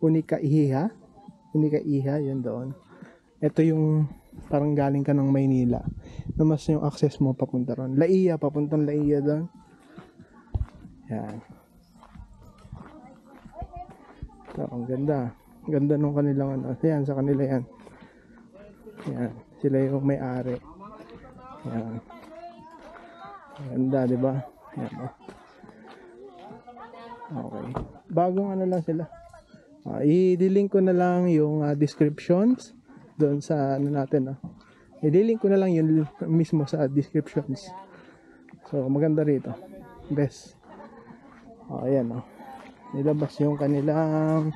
Unika Iha. Unika Iha, yun doon. Ito yung parang galing ka ng Maynila. Namas yung access mo papunta ron. Laiya, papuntang Laiya doon. Yan. Ito, ang ganda. Ganda nung kanilang ano. Yan, sa kanila yan. Yan. Sila yung may-ari. Yan. Ganda, di ba? Yan, oh. Okay. Bagong ano lang sila. Ah, i-link ko na lang yung ah, descriptions doon sa ano natin, no? I-link ko na lang yun mismo sa descriptions. So, maganda rito. Best. Oh, ayan, no? Nilabas yung kanilang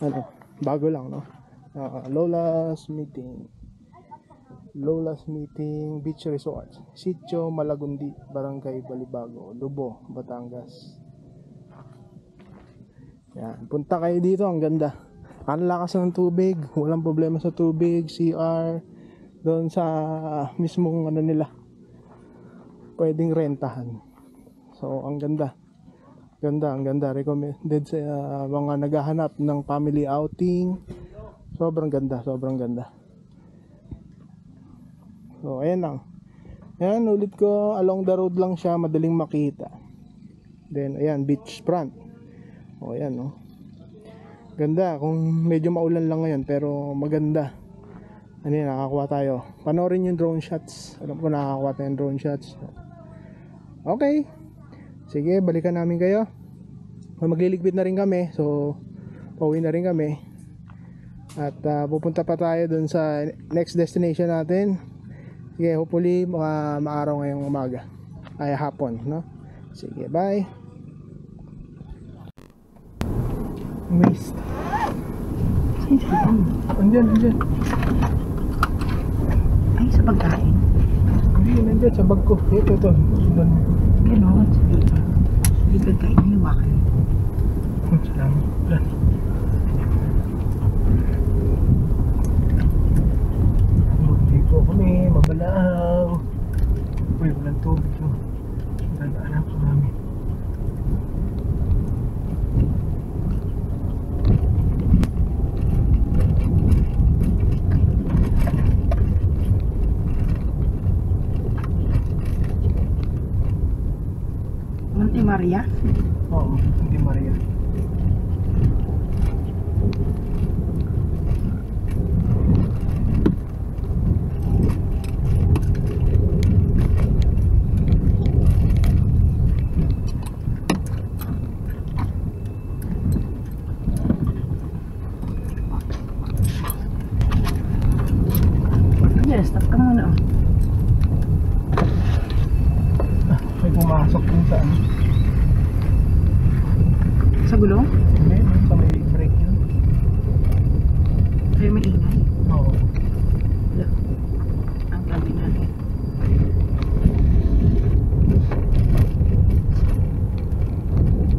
ano, bago lang, no? Ah, Lola's Meeting. Lola's Meeting Beach Resort. Sitio Malagundi, Barangay Balibago, Lubo, Batangas. Yan, punta kayo dito, ang ganda. Ang lakas ng tubig, walang problema sa tubig, CR, doon sa mismong ano nila. Pwedeng rentahan. So, ang ganda. Ganda, ang ganda. Recommended sa uh, mga naghahanap ng family outing. Sobrang ganda, sobrang ganda. So, ayan lang. Ayan, ulit ko, along the road lang siya, madaling makita. Then, ayan, beach front. O, ayan, no. Ganda, kung medyo maulan lang ngayon, pero maganda. Ano yun, nakakuha tayo. Panoorin yung drone shots. Alam ko nakakakuha tayo ng drone shots. Okay. Sige, balikan namin kayo. Magliligpit na rin kami, so pauwi na rin kami. At ah, pupunta pa tayo dun sa next destination natin. Sige, hopefully mga maaraw ngayong umaga. Ay hapon, no? Sige, bye. Waste. Andyan, andyan. Ay, sa pagkain. Hindi, nandyan sa bag ko. Ito, ito. Doon. Ganon. Hindi pagkain. Hiniwakan. Salamat. Dito kami, mabalaw. Uy, walang tubig. No? Dadaanan ko namin. Monte Maria. Oo, hindi Maria. Yes, stop ka muna. oh. May pumasok dun sa ano. Sa gulong? Hindi, dun sa may break yun. Kaya may ingay. Oo. Wala. Ang tabi natin.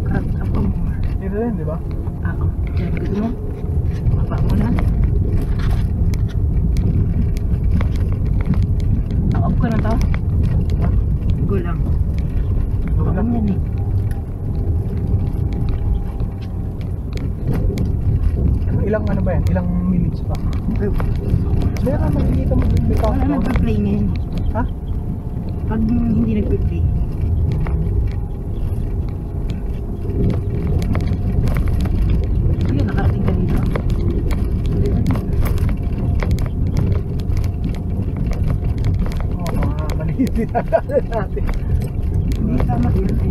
Cut up more. Dito rin, di ba? Ako. Yan, gusto mo? Baba mo na. Ang-off ko na to. Go lang. Doon Baba lang. mo yan eh. Ilang ano ba yan? Ilang minutes pa? Ay, Meron, makikita mo yung may Wala countdown. nagpa-play ngayon. Ha? Pag hindi nagpa-play. Sige, nakarating ka dito. Oo, mga maliit din yun.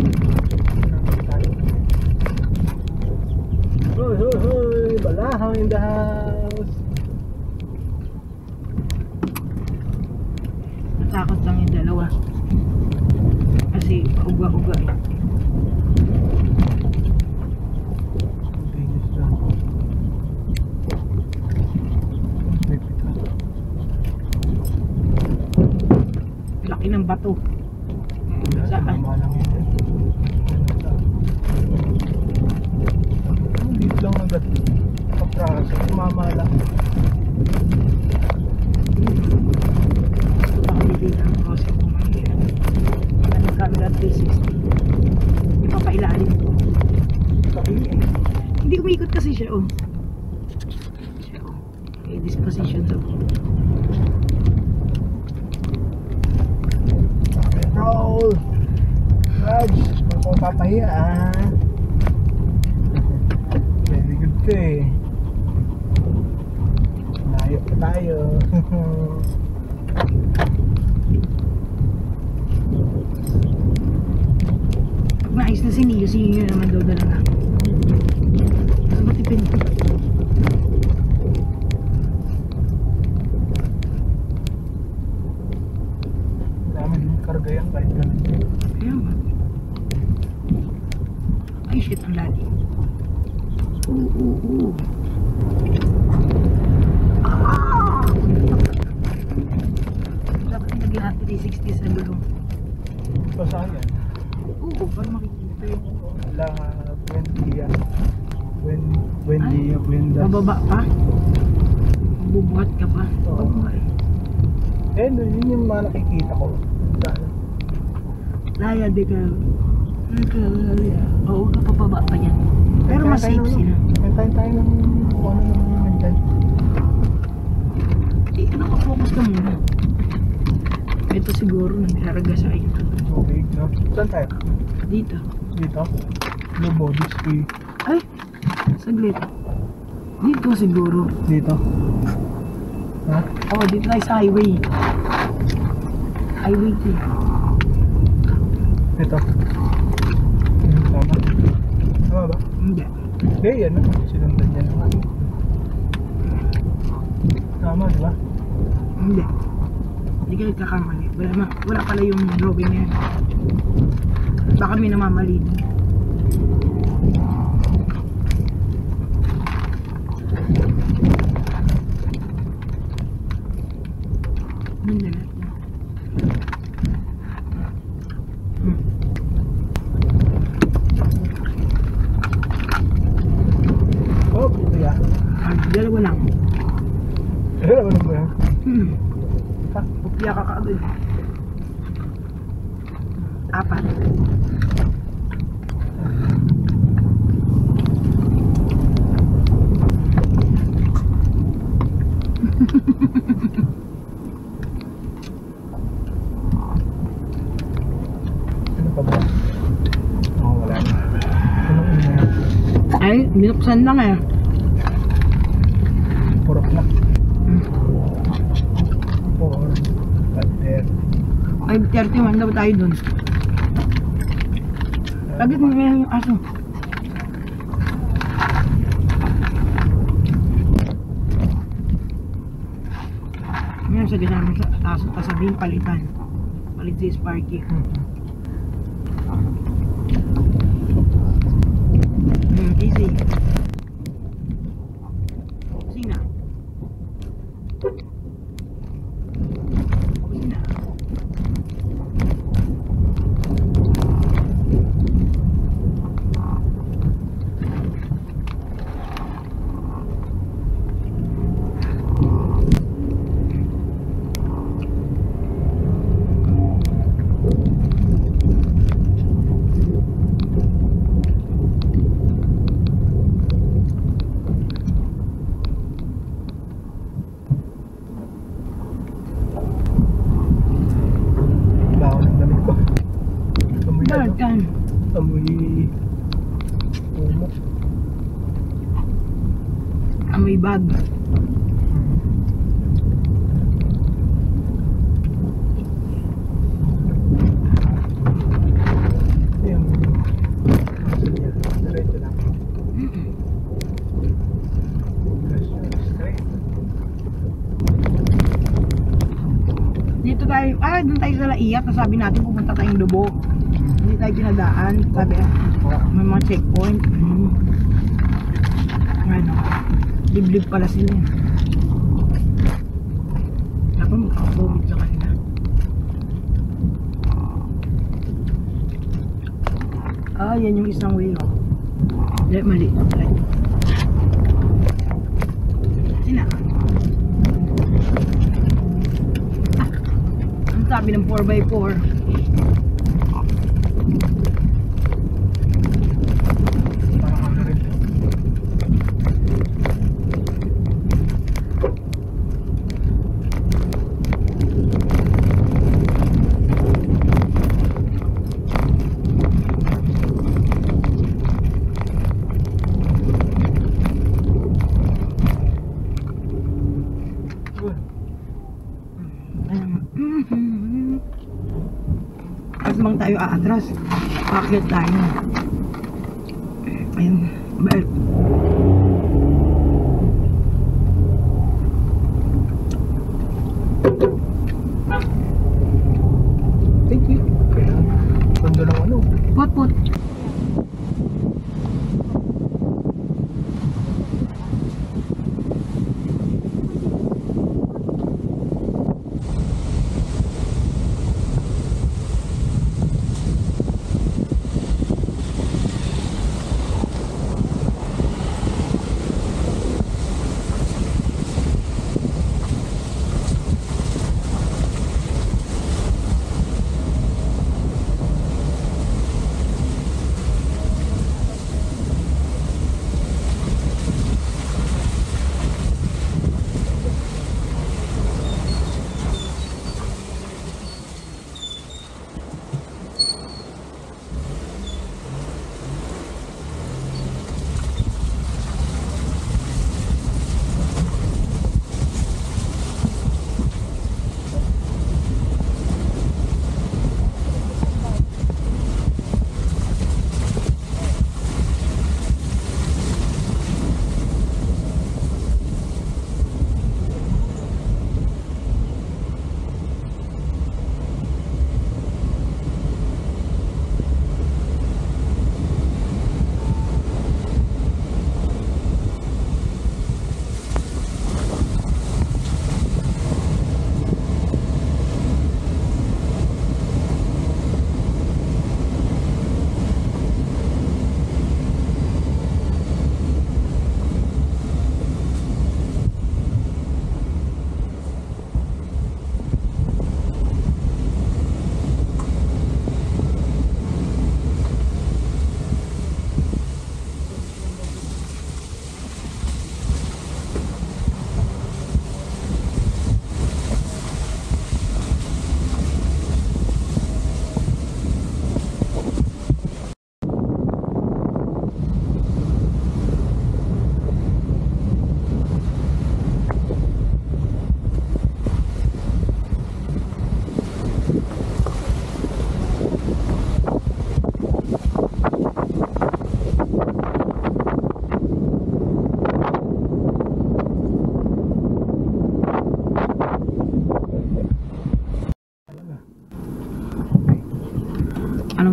Hoy, hoy, hoy! Balahang in the house! Natakot lang yung dalawa. Kasi uga-uga eh. Laki ng bato. Saan? Tama lang agad. Kapraso, tumama lang. Baka bigay ng kasi kung may ano camera 360. Ipapailalim ko. Sabi eh. Hindi umiikot kasi siya oh. Siya oh. Okay, disposition to. Roll! Raj! Huwag mo papahiya ah. Very good ka eh. Layo pa tayo. Pag na si Neo, si Neo naman daw dala na. Ano ba tipid? Dami din karga yan kahit ganun. Kaya ba? Ay, shit, ang lali. Oo, oo, oo. Ah! Dapat nilagyan natin 360 sa gulong. Basa yan. Oo, para makikita yung La Buendia. Buen, Buendia, Buendas. Mababa pa? Bubuhat ka pa? Oo. Oo nga eh. Eh, no, yun yung mga nakikita ko. Laya de ka. Laya. Oo, kapababa pa yan. Pero mas safe sila. Hintayin tayo ng kung ano naman nandyan. Eh, nakafocus ka muna. Ito siguro nagkarga sa iyo. Okay, no? Saan tayo? Dito. Dito? No bodies key. Ay! Saglit. Dito siguro. Dito. Ha? Oh, dito tayo sa highway. Highway key. Ito. Tama. Tama ba? Hindi. Hindi, yan na. Sinundan niya naman. Tama, di ba? Hindi. Hindi ka nagkakamali. Wala, wala pala yung drawing na yan. Baka may namamali. Hindi na. Hmm. Oh, ito yan. Ah, dalawa lang. Eh, ano ba yan? Hmm. Ha? Pupya ka kaagad. Apat. Ano pa ba? Oh, wala na. Anong ina yan? Ay, binuksan lang eh. Purok na. Hmm. Four. Pater. 5.31 daw tayo dun. Saglit mo yung aso. Ngayon sa ginamit sa aso, sasabihin palitan. Palit si Sparky. Hmm, easy. Easy na. Easy na. Baho ng damit ko. Amoy ano? Bakit kan? Amoy... Umo. Amoy bag. Ayun. Sige, diretso lang. Diretso, straight. Dito tayo, ah, doon tayo sa Laiyak. Sabi natin pupunta tayong Dubo. Hindi tayo Sabi, ah, may mga checkpoint. Hmm. Ano, liblib pala sila.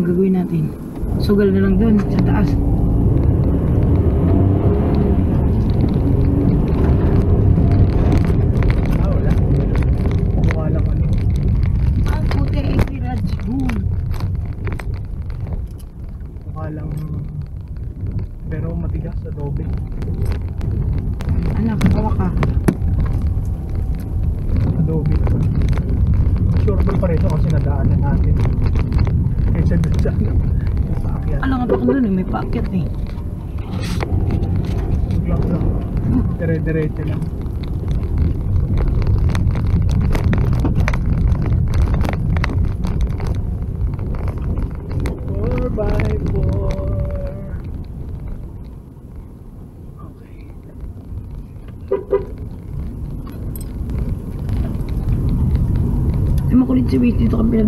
gagawin natin. Sugal na lang doon sa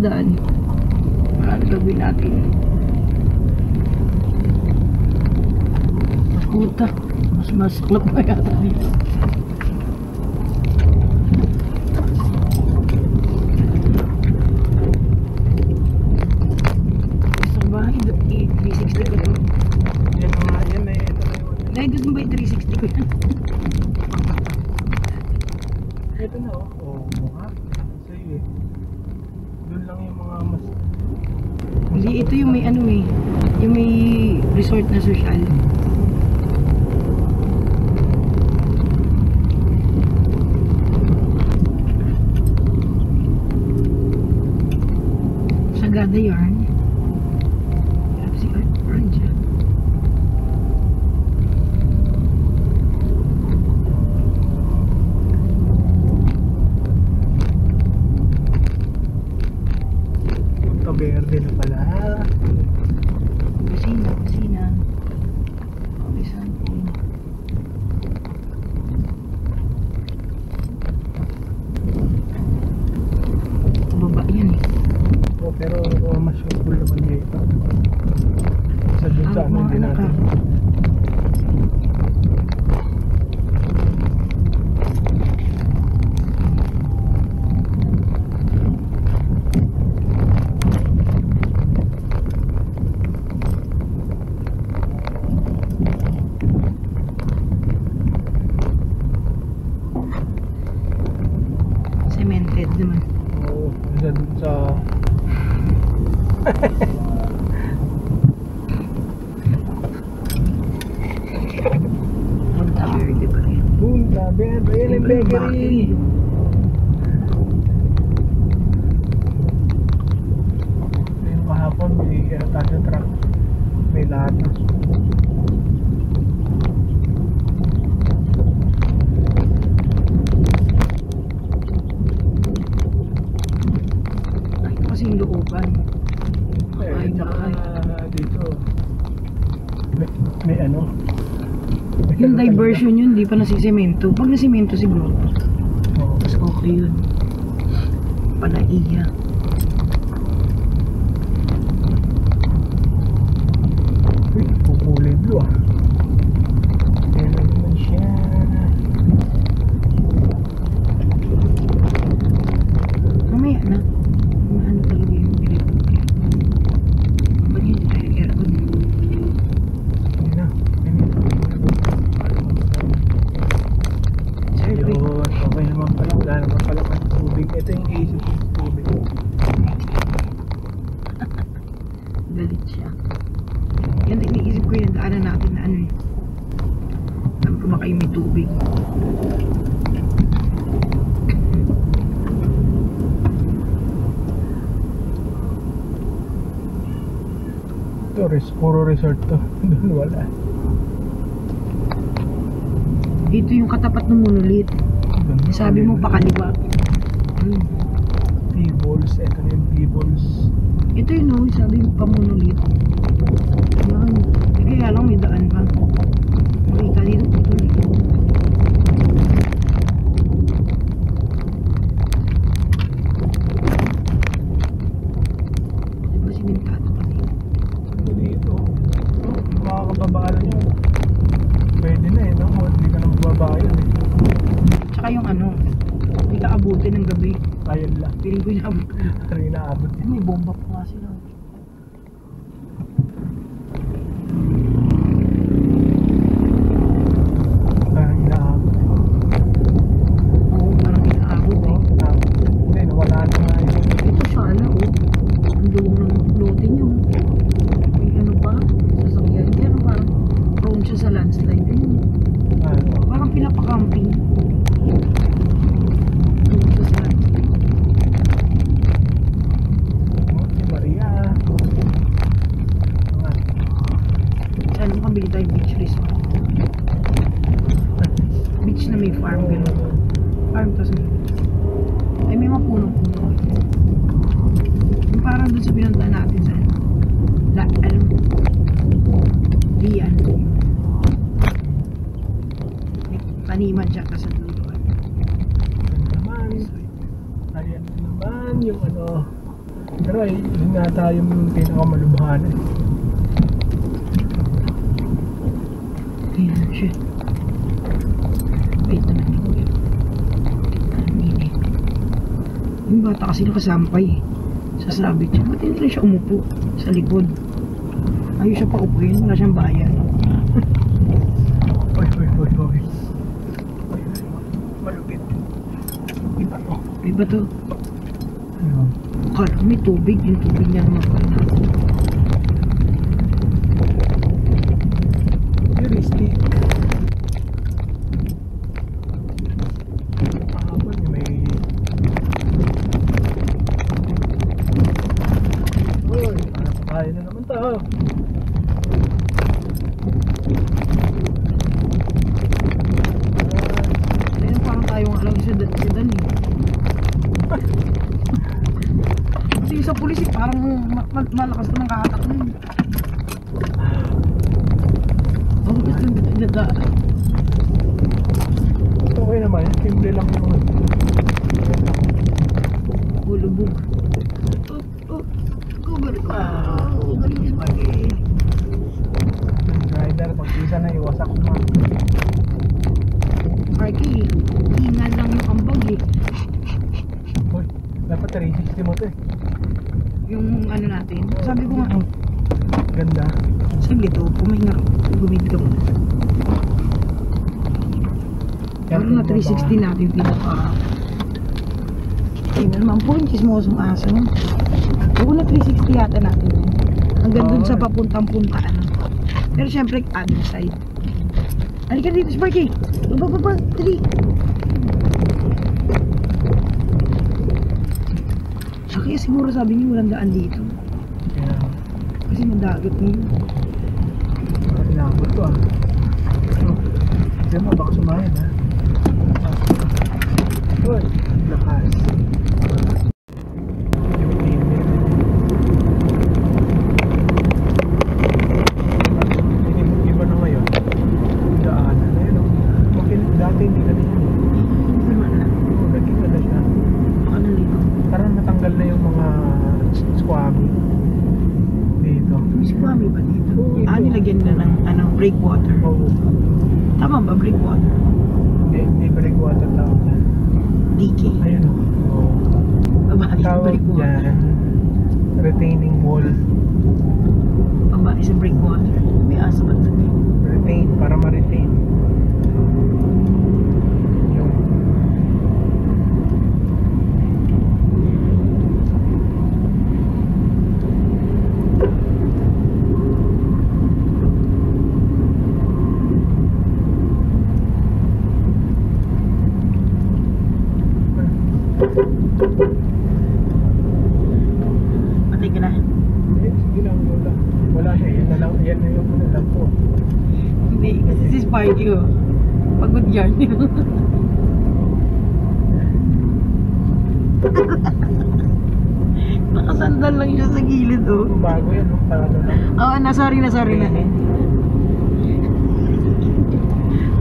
daan. Mahal gawin natin. Puta, mas masaklap pa yan. lang yung mga mas... Hindi, ito yung may ano eh. Yung may resort na social. Sagada yun. conocimiento, por conocimientos y grupos. Shirt तो Parang inaabot. Hindi, eh. bomba pa nga sila. yata yung pinakamalubhana eh. Ayan, shit. Wait naman yung yun. Kanini. Yung bata kasi nakasampay eh. Sasabit siya. Ba't hindi siya umupo sa likod? Ayos siya pa upuin. Wala siyang bayan. Oy, oy, oy, oy. Malupit. Iba to. Iba to. Ano? Akala may tubig. Yung tubig niya naman. Dun sa Oo. papuntang puntaan. Pero syempre, other side. Halika dito, Sparky. Baba, baba, dali. Siya kaya siguro sabi niyo walang daan dito. Kasi madagat ngayon. inabot ko ah. Oh, Diyan mo, baka sumayan ha. Uy, lakas. Yung team nila. Iba- Iba na ngayon. Daanan. Ayun o. Okay, dati hindi ganun yun. Ano na? Oo, Naging ano siya. Baka nalito. Parang natanggal na yung mga squammy dito. May kwami ba dito? Oo, ito. Ah, nilagyan na ng ano, breakwater. Oo. Tama ba, breakwater? Hindi, hindi breakwater tawag yan. DK. Ayun o. Oo. Babae sa breakwater. dyan, retaining wall. Babae sa breakwater. May asa ba eh? Retain, para ma-retain. Yung, Patay ka na. eh, sige lang, wala. Wala na, yan na lang, yan na yung ano lang po. Hindi, kasi si Sparky oh. Pagod yarn yun. Nakasandal lang siya sa gilid oh. Bago yan, no? Para ano lang. Oo, na sorry na sorry na.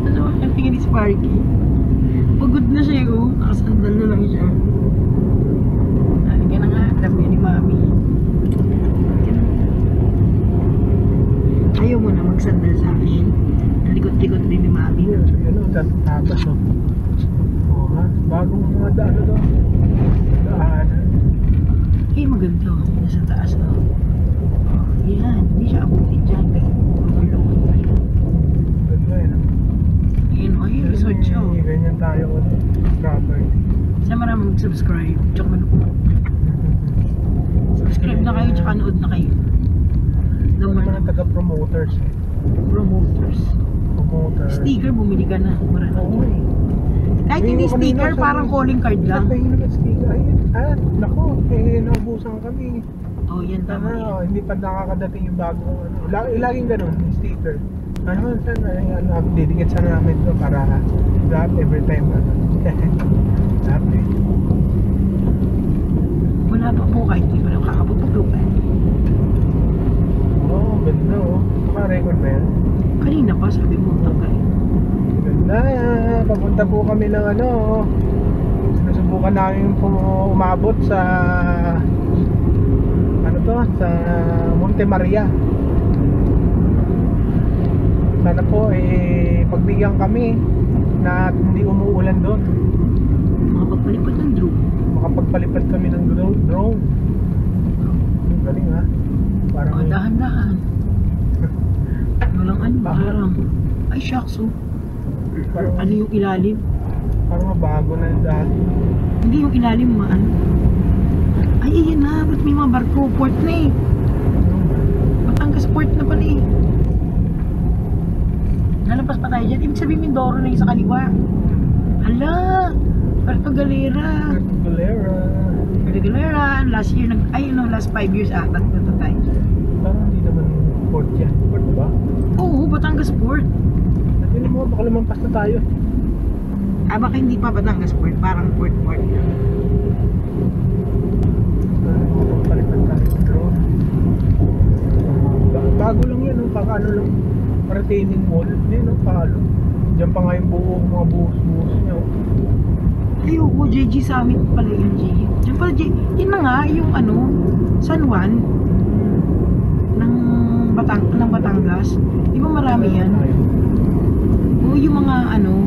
Ano ba ang tingin ni Sparky? Pagod na siya oh. Nakasandal na lang siya. Halika na nga, alam niya ni Mami. Halika na. Ayaw mo na magsandal sa akin. Nalikot-likot din ni Mami. Yun, so yun, oh, tat- tapos, oh. Oo, ha? Bagong mga daan, ano, daanan. Eh, maganda oh. Nasa taas oh. Oh, yan. Hindi siya abutin dyan. Kasi overload pa yan. Ganda yan, ah. Yan oh, yung resort siya oh. Eh, Ganyan tayo, ano, property. Sa marami mag-subscribe. Tsaka manood. Subscribe na kayo, tsaka nood na kayo. Yung Number mga na taga-promoters, eh. promoters. Promoters. Sticker, bumili ka na. Marami. Oo, eh. Kahit sa- parang calling card lang. Sticker? Ay, ah, naku, eh, naubusan kami. Oh, yan tama Tama, yan. oh, hindi pa nakakadating yung bagong ano. Lagi, laging ganun, sticker. Ano, saan, ay, ano, didikit sana namin to para drop every time. Ano. *laughs* Drop eh. Wala pa po kahit hindi pa nakakapagpaglupan. Oo, oh, ganda oh. Naka-record ba yan? Kanina pa, sabi mo, tanggal. Ganda. Papunta po kami ng ano. Sinusubukan namin po umabot sa ano to? Sa Monte Maria. Sana po eh pagbigyan kami na hindi umuulan doon. Makapagpalipad ng drone. Makapagpalipad kami ng drone. Galing ha. Parang Oh, dahan-dahan. *laughs* Walang ano, parang, ay shucks oh. Parang, Ano yung ilalim? parang mabago na yung dati. Hindi yung ilalim, maano. Ay, ayan na, ba't may mga barko? Port na eh. Batangas port na pala eh. Nalapas pa tayo dyan. Ibig sabihin Mindoro na yung sa kaliwa. Hala! Puerto Galera. Galera. Puerto Galera. Last year, nag, ay ano, last 5 years ata. Nagpunta tayo. Parang hindi naman port yan. Port ba? Oo, Batangas Port. Mo, baka lumampas na tayo. Ah, baka hindi pa Batangas Port. Parang port-port na. Palitan tayo ng drone. Ba- Bago lang yan, oh, paka ano lang. Retaining wall. Yan, oh, palo. Diyan pa nga yung buo, mga buhos-buhos niya. oh. Ay, oo, JG Summit pala yun, G. Diyan pala, J. Yun na nga, yung ano, San Juan. Batang ng Batangas. Di ba marami yan? Oo, yung mga ano,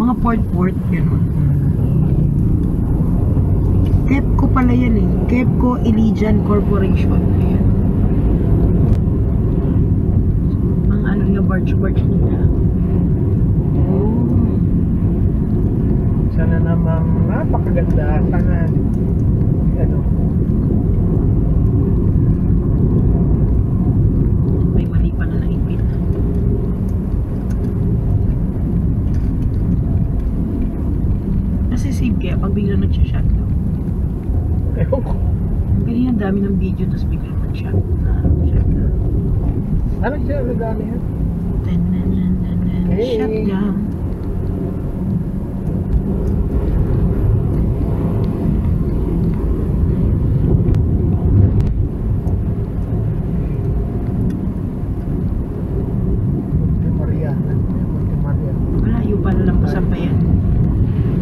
mga port-port, gano'n. Kepco pala yan eh. Kepco Elysian Corporation. Ayan. Ang ano niya, barge-barge nila. Oh. Sana namang napakaganda. Sana, May mali pa na naipit. Kasi save kaya pag bigla nag-shutdown. ewan ko. Ganyan ang dami ng video tapos bigla nag-shut na shutdown. Ano siya, ano gani yan? Tananananan, Hey. Shutdown. Monte Maria. Monte Maria. Malayo pa na lang pa yan.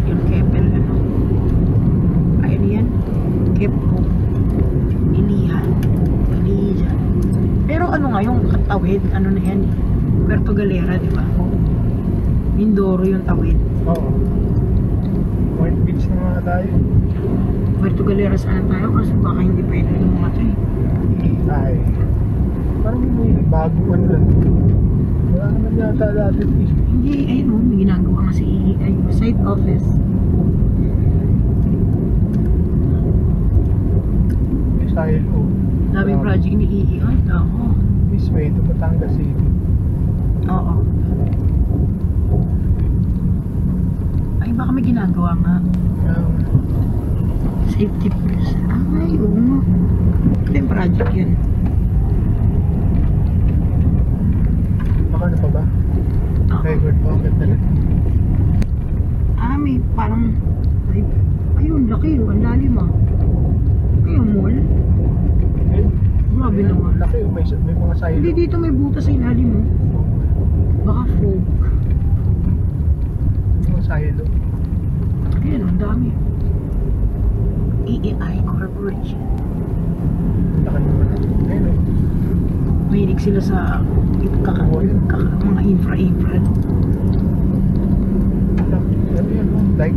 Yung Keppel ano. Ay ano yan? Kepco. Ilihan. Ilihan. Pero ano nga yung tawid, ano na yan eh. Puerto Galera, di ba? Mindoro yung tawid. Oo. Point Beach na nga tayo. Puerto Galera saan tayo kasi baka hindi pwede yung mga to eh. Ay. Parang may bagong ano lang. Wala naman yata dati. eh. Hindi, ayun o, may ginagawa nga si ay, site office. May silo. Daming Um, project ni EE. Ay, ako. This way to Batangas City. Oo. Ay, baka may ginagawa nga. Um, Safety first. Ay, oo nga. Ito yung project yun. baka ano pa ba? Oo. Record pocket na lang. Ah, may parang... Ay, ayun, laki yun. Ang lalim ah. Ay, yung mall. Ayun. Grabe Ayun, naman. Laki, oh, may, may mga silo. Hindi, dito may butas sa ilalim mo. Baka fog. May mga silo. Ayun, ang dami. EEI Corporation. Laki naman. Ayun oh. Mahilig sila sa kaka, kaka, mga infra-infra. Ano oh? Like,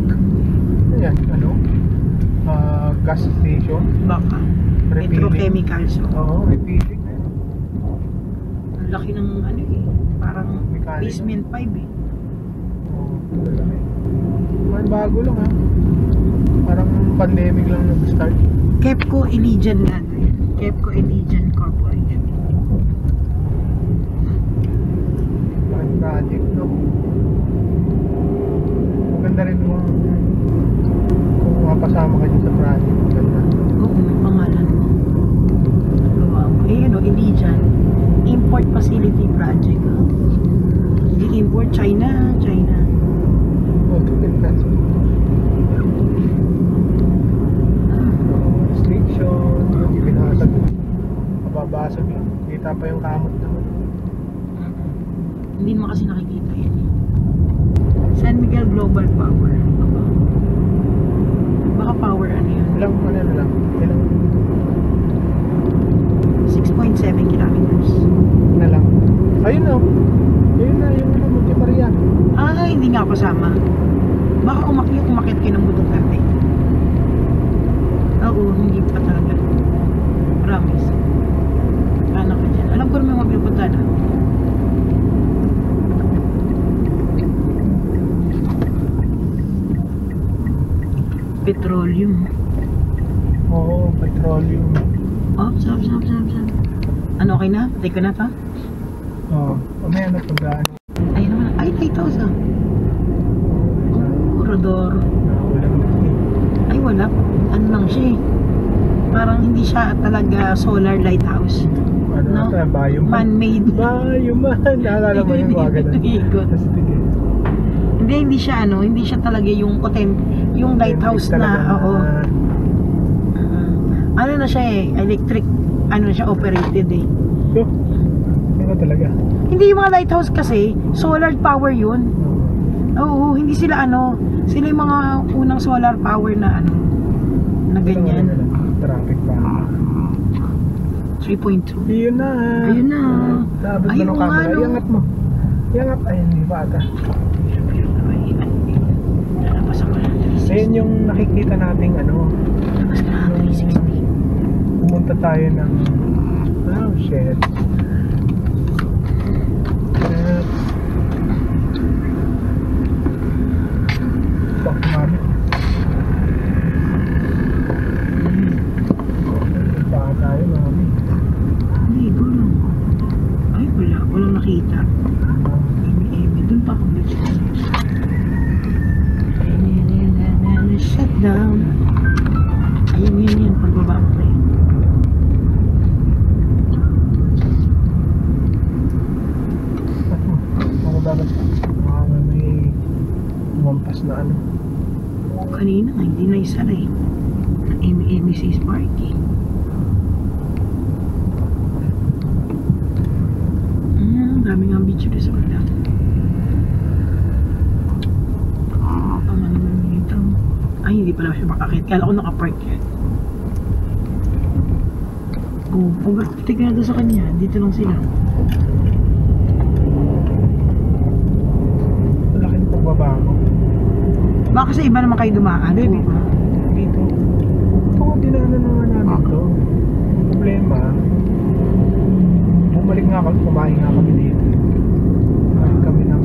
yan? Ano? Ah, gas station. Baka. Petrochemicals. Oo, yan. Ang laki ng ano eh. Parang Mechanical. basement 5 eh. Parang bago lang ha. Parang pandemic lang nag-start. Kepco Elysian nga. yan. Kepco Elysian Corporation. Parang project, no? Maganda rin kung kung mapasama ka dyan sa project. Maganda. Oo, may pangalan mo. Mo. Eh ano, Elysian. Import Facility Project. ah. I-import China, China. Oh, ganda. Ah, Restriction, yung ibinasag. Mababasag lang. Kita pa yung kamot naman. Hindi mo kasi nakikita yan eh. San Miguel Global Power. Baka, power ano yun. Ilang, ano na lang. Ilang 6.7 kilometers. na lang. Ayun na. Ayun na, yung Monte Maria. Ah, hindi nga kasama. Baka umakyat, umakyat kayo ng butong karte. Oo, hindi pa talaga. Promise. Ano ka dyan? Alam ko naman magpupunta na. Petroleum. Oo, petroleum. Oh, sab, sab, sab, sab. Ano, okay na? Patay ko na to? Oo. Oh, may ano pag ano. Ayun naman. Ay, lighthouse ah. Oh, Rodor. Ulam. Ay, wala. Ano lang siya eh. Parang hindi siya talaga solar lighthouse. Ano No? Man-made. Bayuman. Naalala mo yung mga ganun. *laughs* Ikot. Tapos hindi hindi siya ano, hindi siya talaga yung potent, yung lighthouse na, na, oo. Uh, ano na siya eh, electric, ano siya operated eh. Oh, ano talaga? Hindi yung mga lighthouse kasi, solar power yun. Oo, hindi sila ano, sila yung mga unang solar power na ano, na ganyan. Traffic pa. 3.2. Ayun na. Ayun na. Ayun na. Ayun na. Ayun na. Ayun na. Ayun. Ayun na. Ayun ayun yung nakikita nating ano pumunta tayo ng oh shit. nakakakit. Kala ko nakapark yan. Oh, pag-tigado sa kanya, dito lang sila. Malaking pagbabago. Baka kasi iba naman kayo dumaan. Eh, dito. Dito. Dito. Ito, dinaanan naman namin ito. Problema, bumalik nga kami, kumain nga kami dito. Kumain kami ng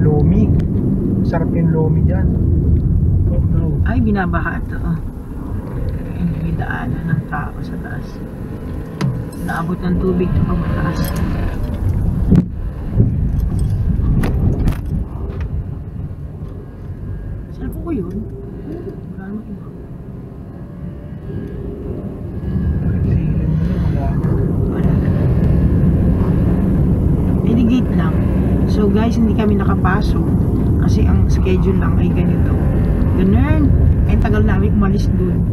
lomi. Sarap yung lomi dyan. Ay, binabaha ito. Oh. May daanan ng tao sa taas. Naabot ng tubig ito pagmataas. Saan po ko yun? Eh, gate lang. So guys, hindi kami nakapasok kasi ang schedule lang ay ganito. Ganun. Ay, tagal namin umalis dun.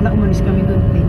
Wala, umalis kami dun.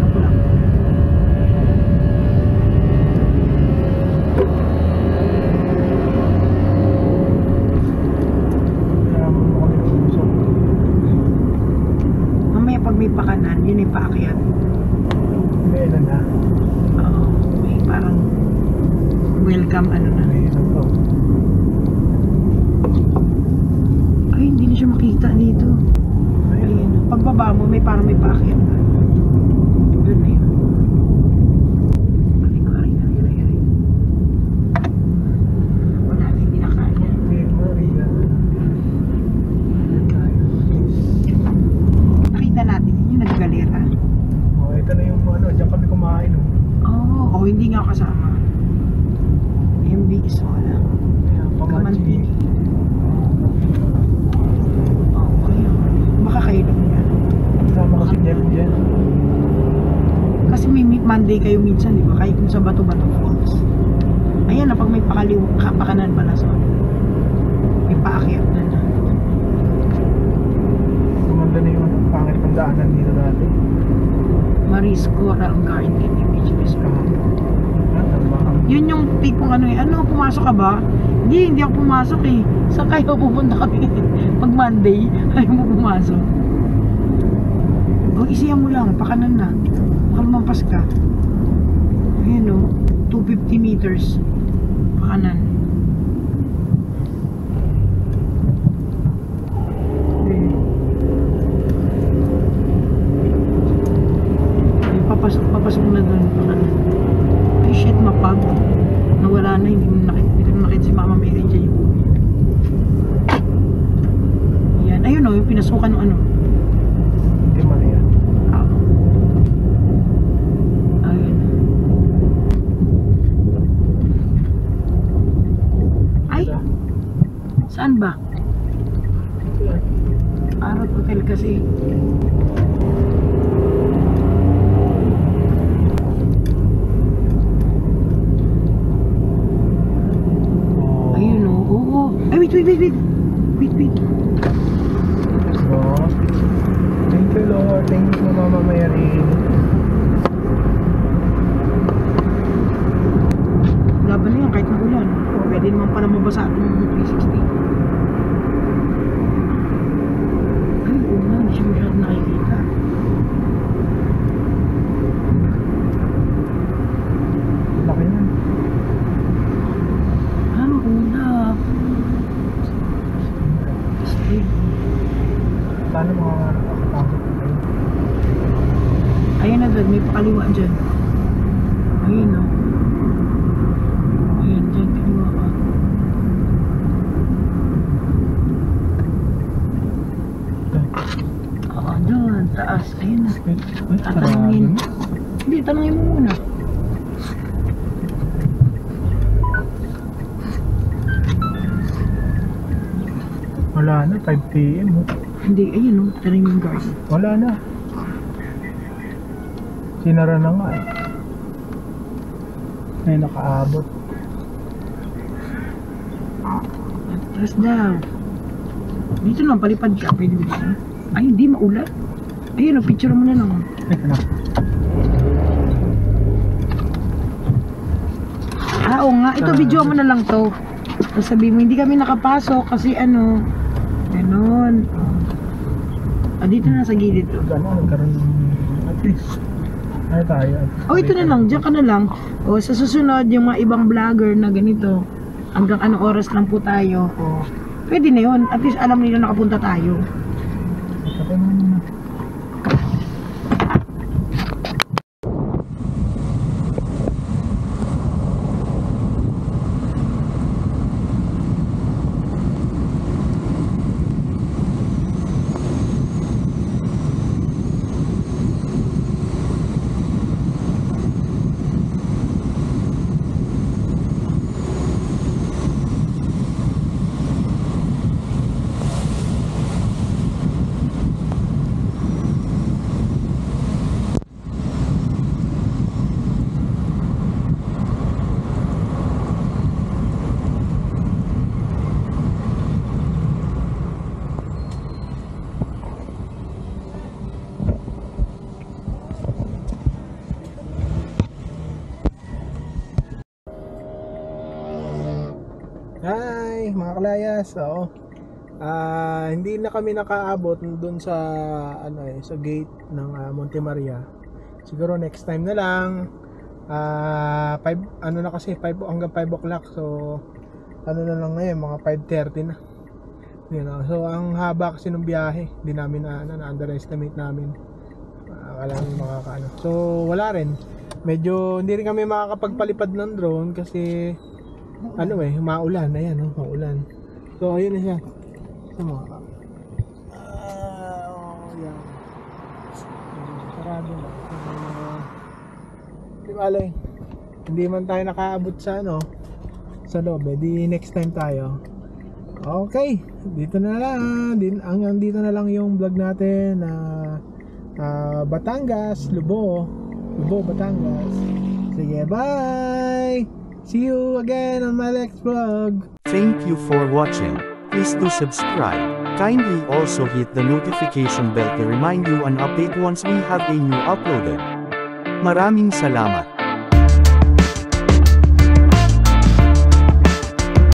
Saan kayo pupunta ka? Doon, may pakaliwa dyan. Ayun o. Ayun, dyan, kaliwa ka. Oo, doon, taas. Ayun na. Tatanungin. Hindi, tanungin mo muna. Wala na, 5 p.m. oh. Hindi, ayun o. Tanungin yung guard. Wala na. Sinara na nga eh. Ay, nakaabot. Taas daw. Dito lang, palipad ka. Pwede ba? Ay, hindi, maulan. Ayun o, picture mo na lang. Teka na. Ah, oo nga. Ito, video mo na lang to. Tapos sabihin mo, hindi kami nakapasok kasi ano, ganon. Ah, dito na sa gilid. Gano'n, nagkaroon ng at least. Ay tayo. Oh, ito na lang. Diyan ka na lang. O, sa susunod, yung mga ibang vlogger na ganito, hanggang anong oras lang po tayo. O, pwede na yun. At least alam nila nakapunta tayo. Patay mo muna. Hi, kalayas. Oo. Ah, hindi na kami nakaabot doon sa ano eh, sa gate ng ah, Monte Maria. Siguro next time na lang. Ah, 5 ano na kasi 5 hanggang 5 o'clock. So ano na lang ngayon, mga 5:30 na. You know, so ang haba kasi ng biyahe, hindi namin na, ano, na underestimate namin. Akala namin makakaano. So wala rin. Medyo hindi rin kami makakapagpalipad ng drone kasi ano eh, maulan. Ayan, oh, maulan. So, ayun na siya. Ito mo. Ah, oh, yan. Sarado na. So, di malay. Hindi man tayo nakaabot sa ano, sa loob. Eh. Di next time tayo. Okay, dito na lang. Din, hanggang dito na lang yung vlog natin na ah, Batangas, Lubo. Lubo, Batangas. Sige, bye! See you again on my next vlog. Thank you for watching. Please do subscribe. Kindly also hit the notification bell to remind you an update once we have a new uploaded. Maraming salamat.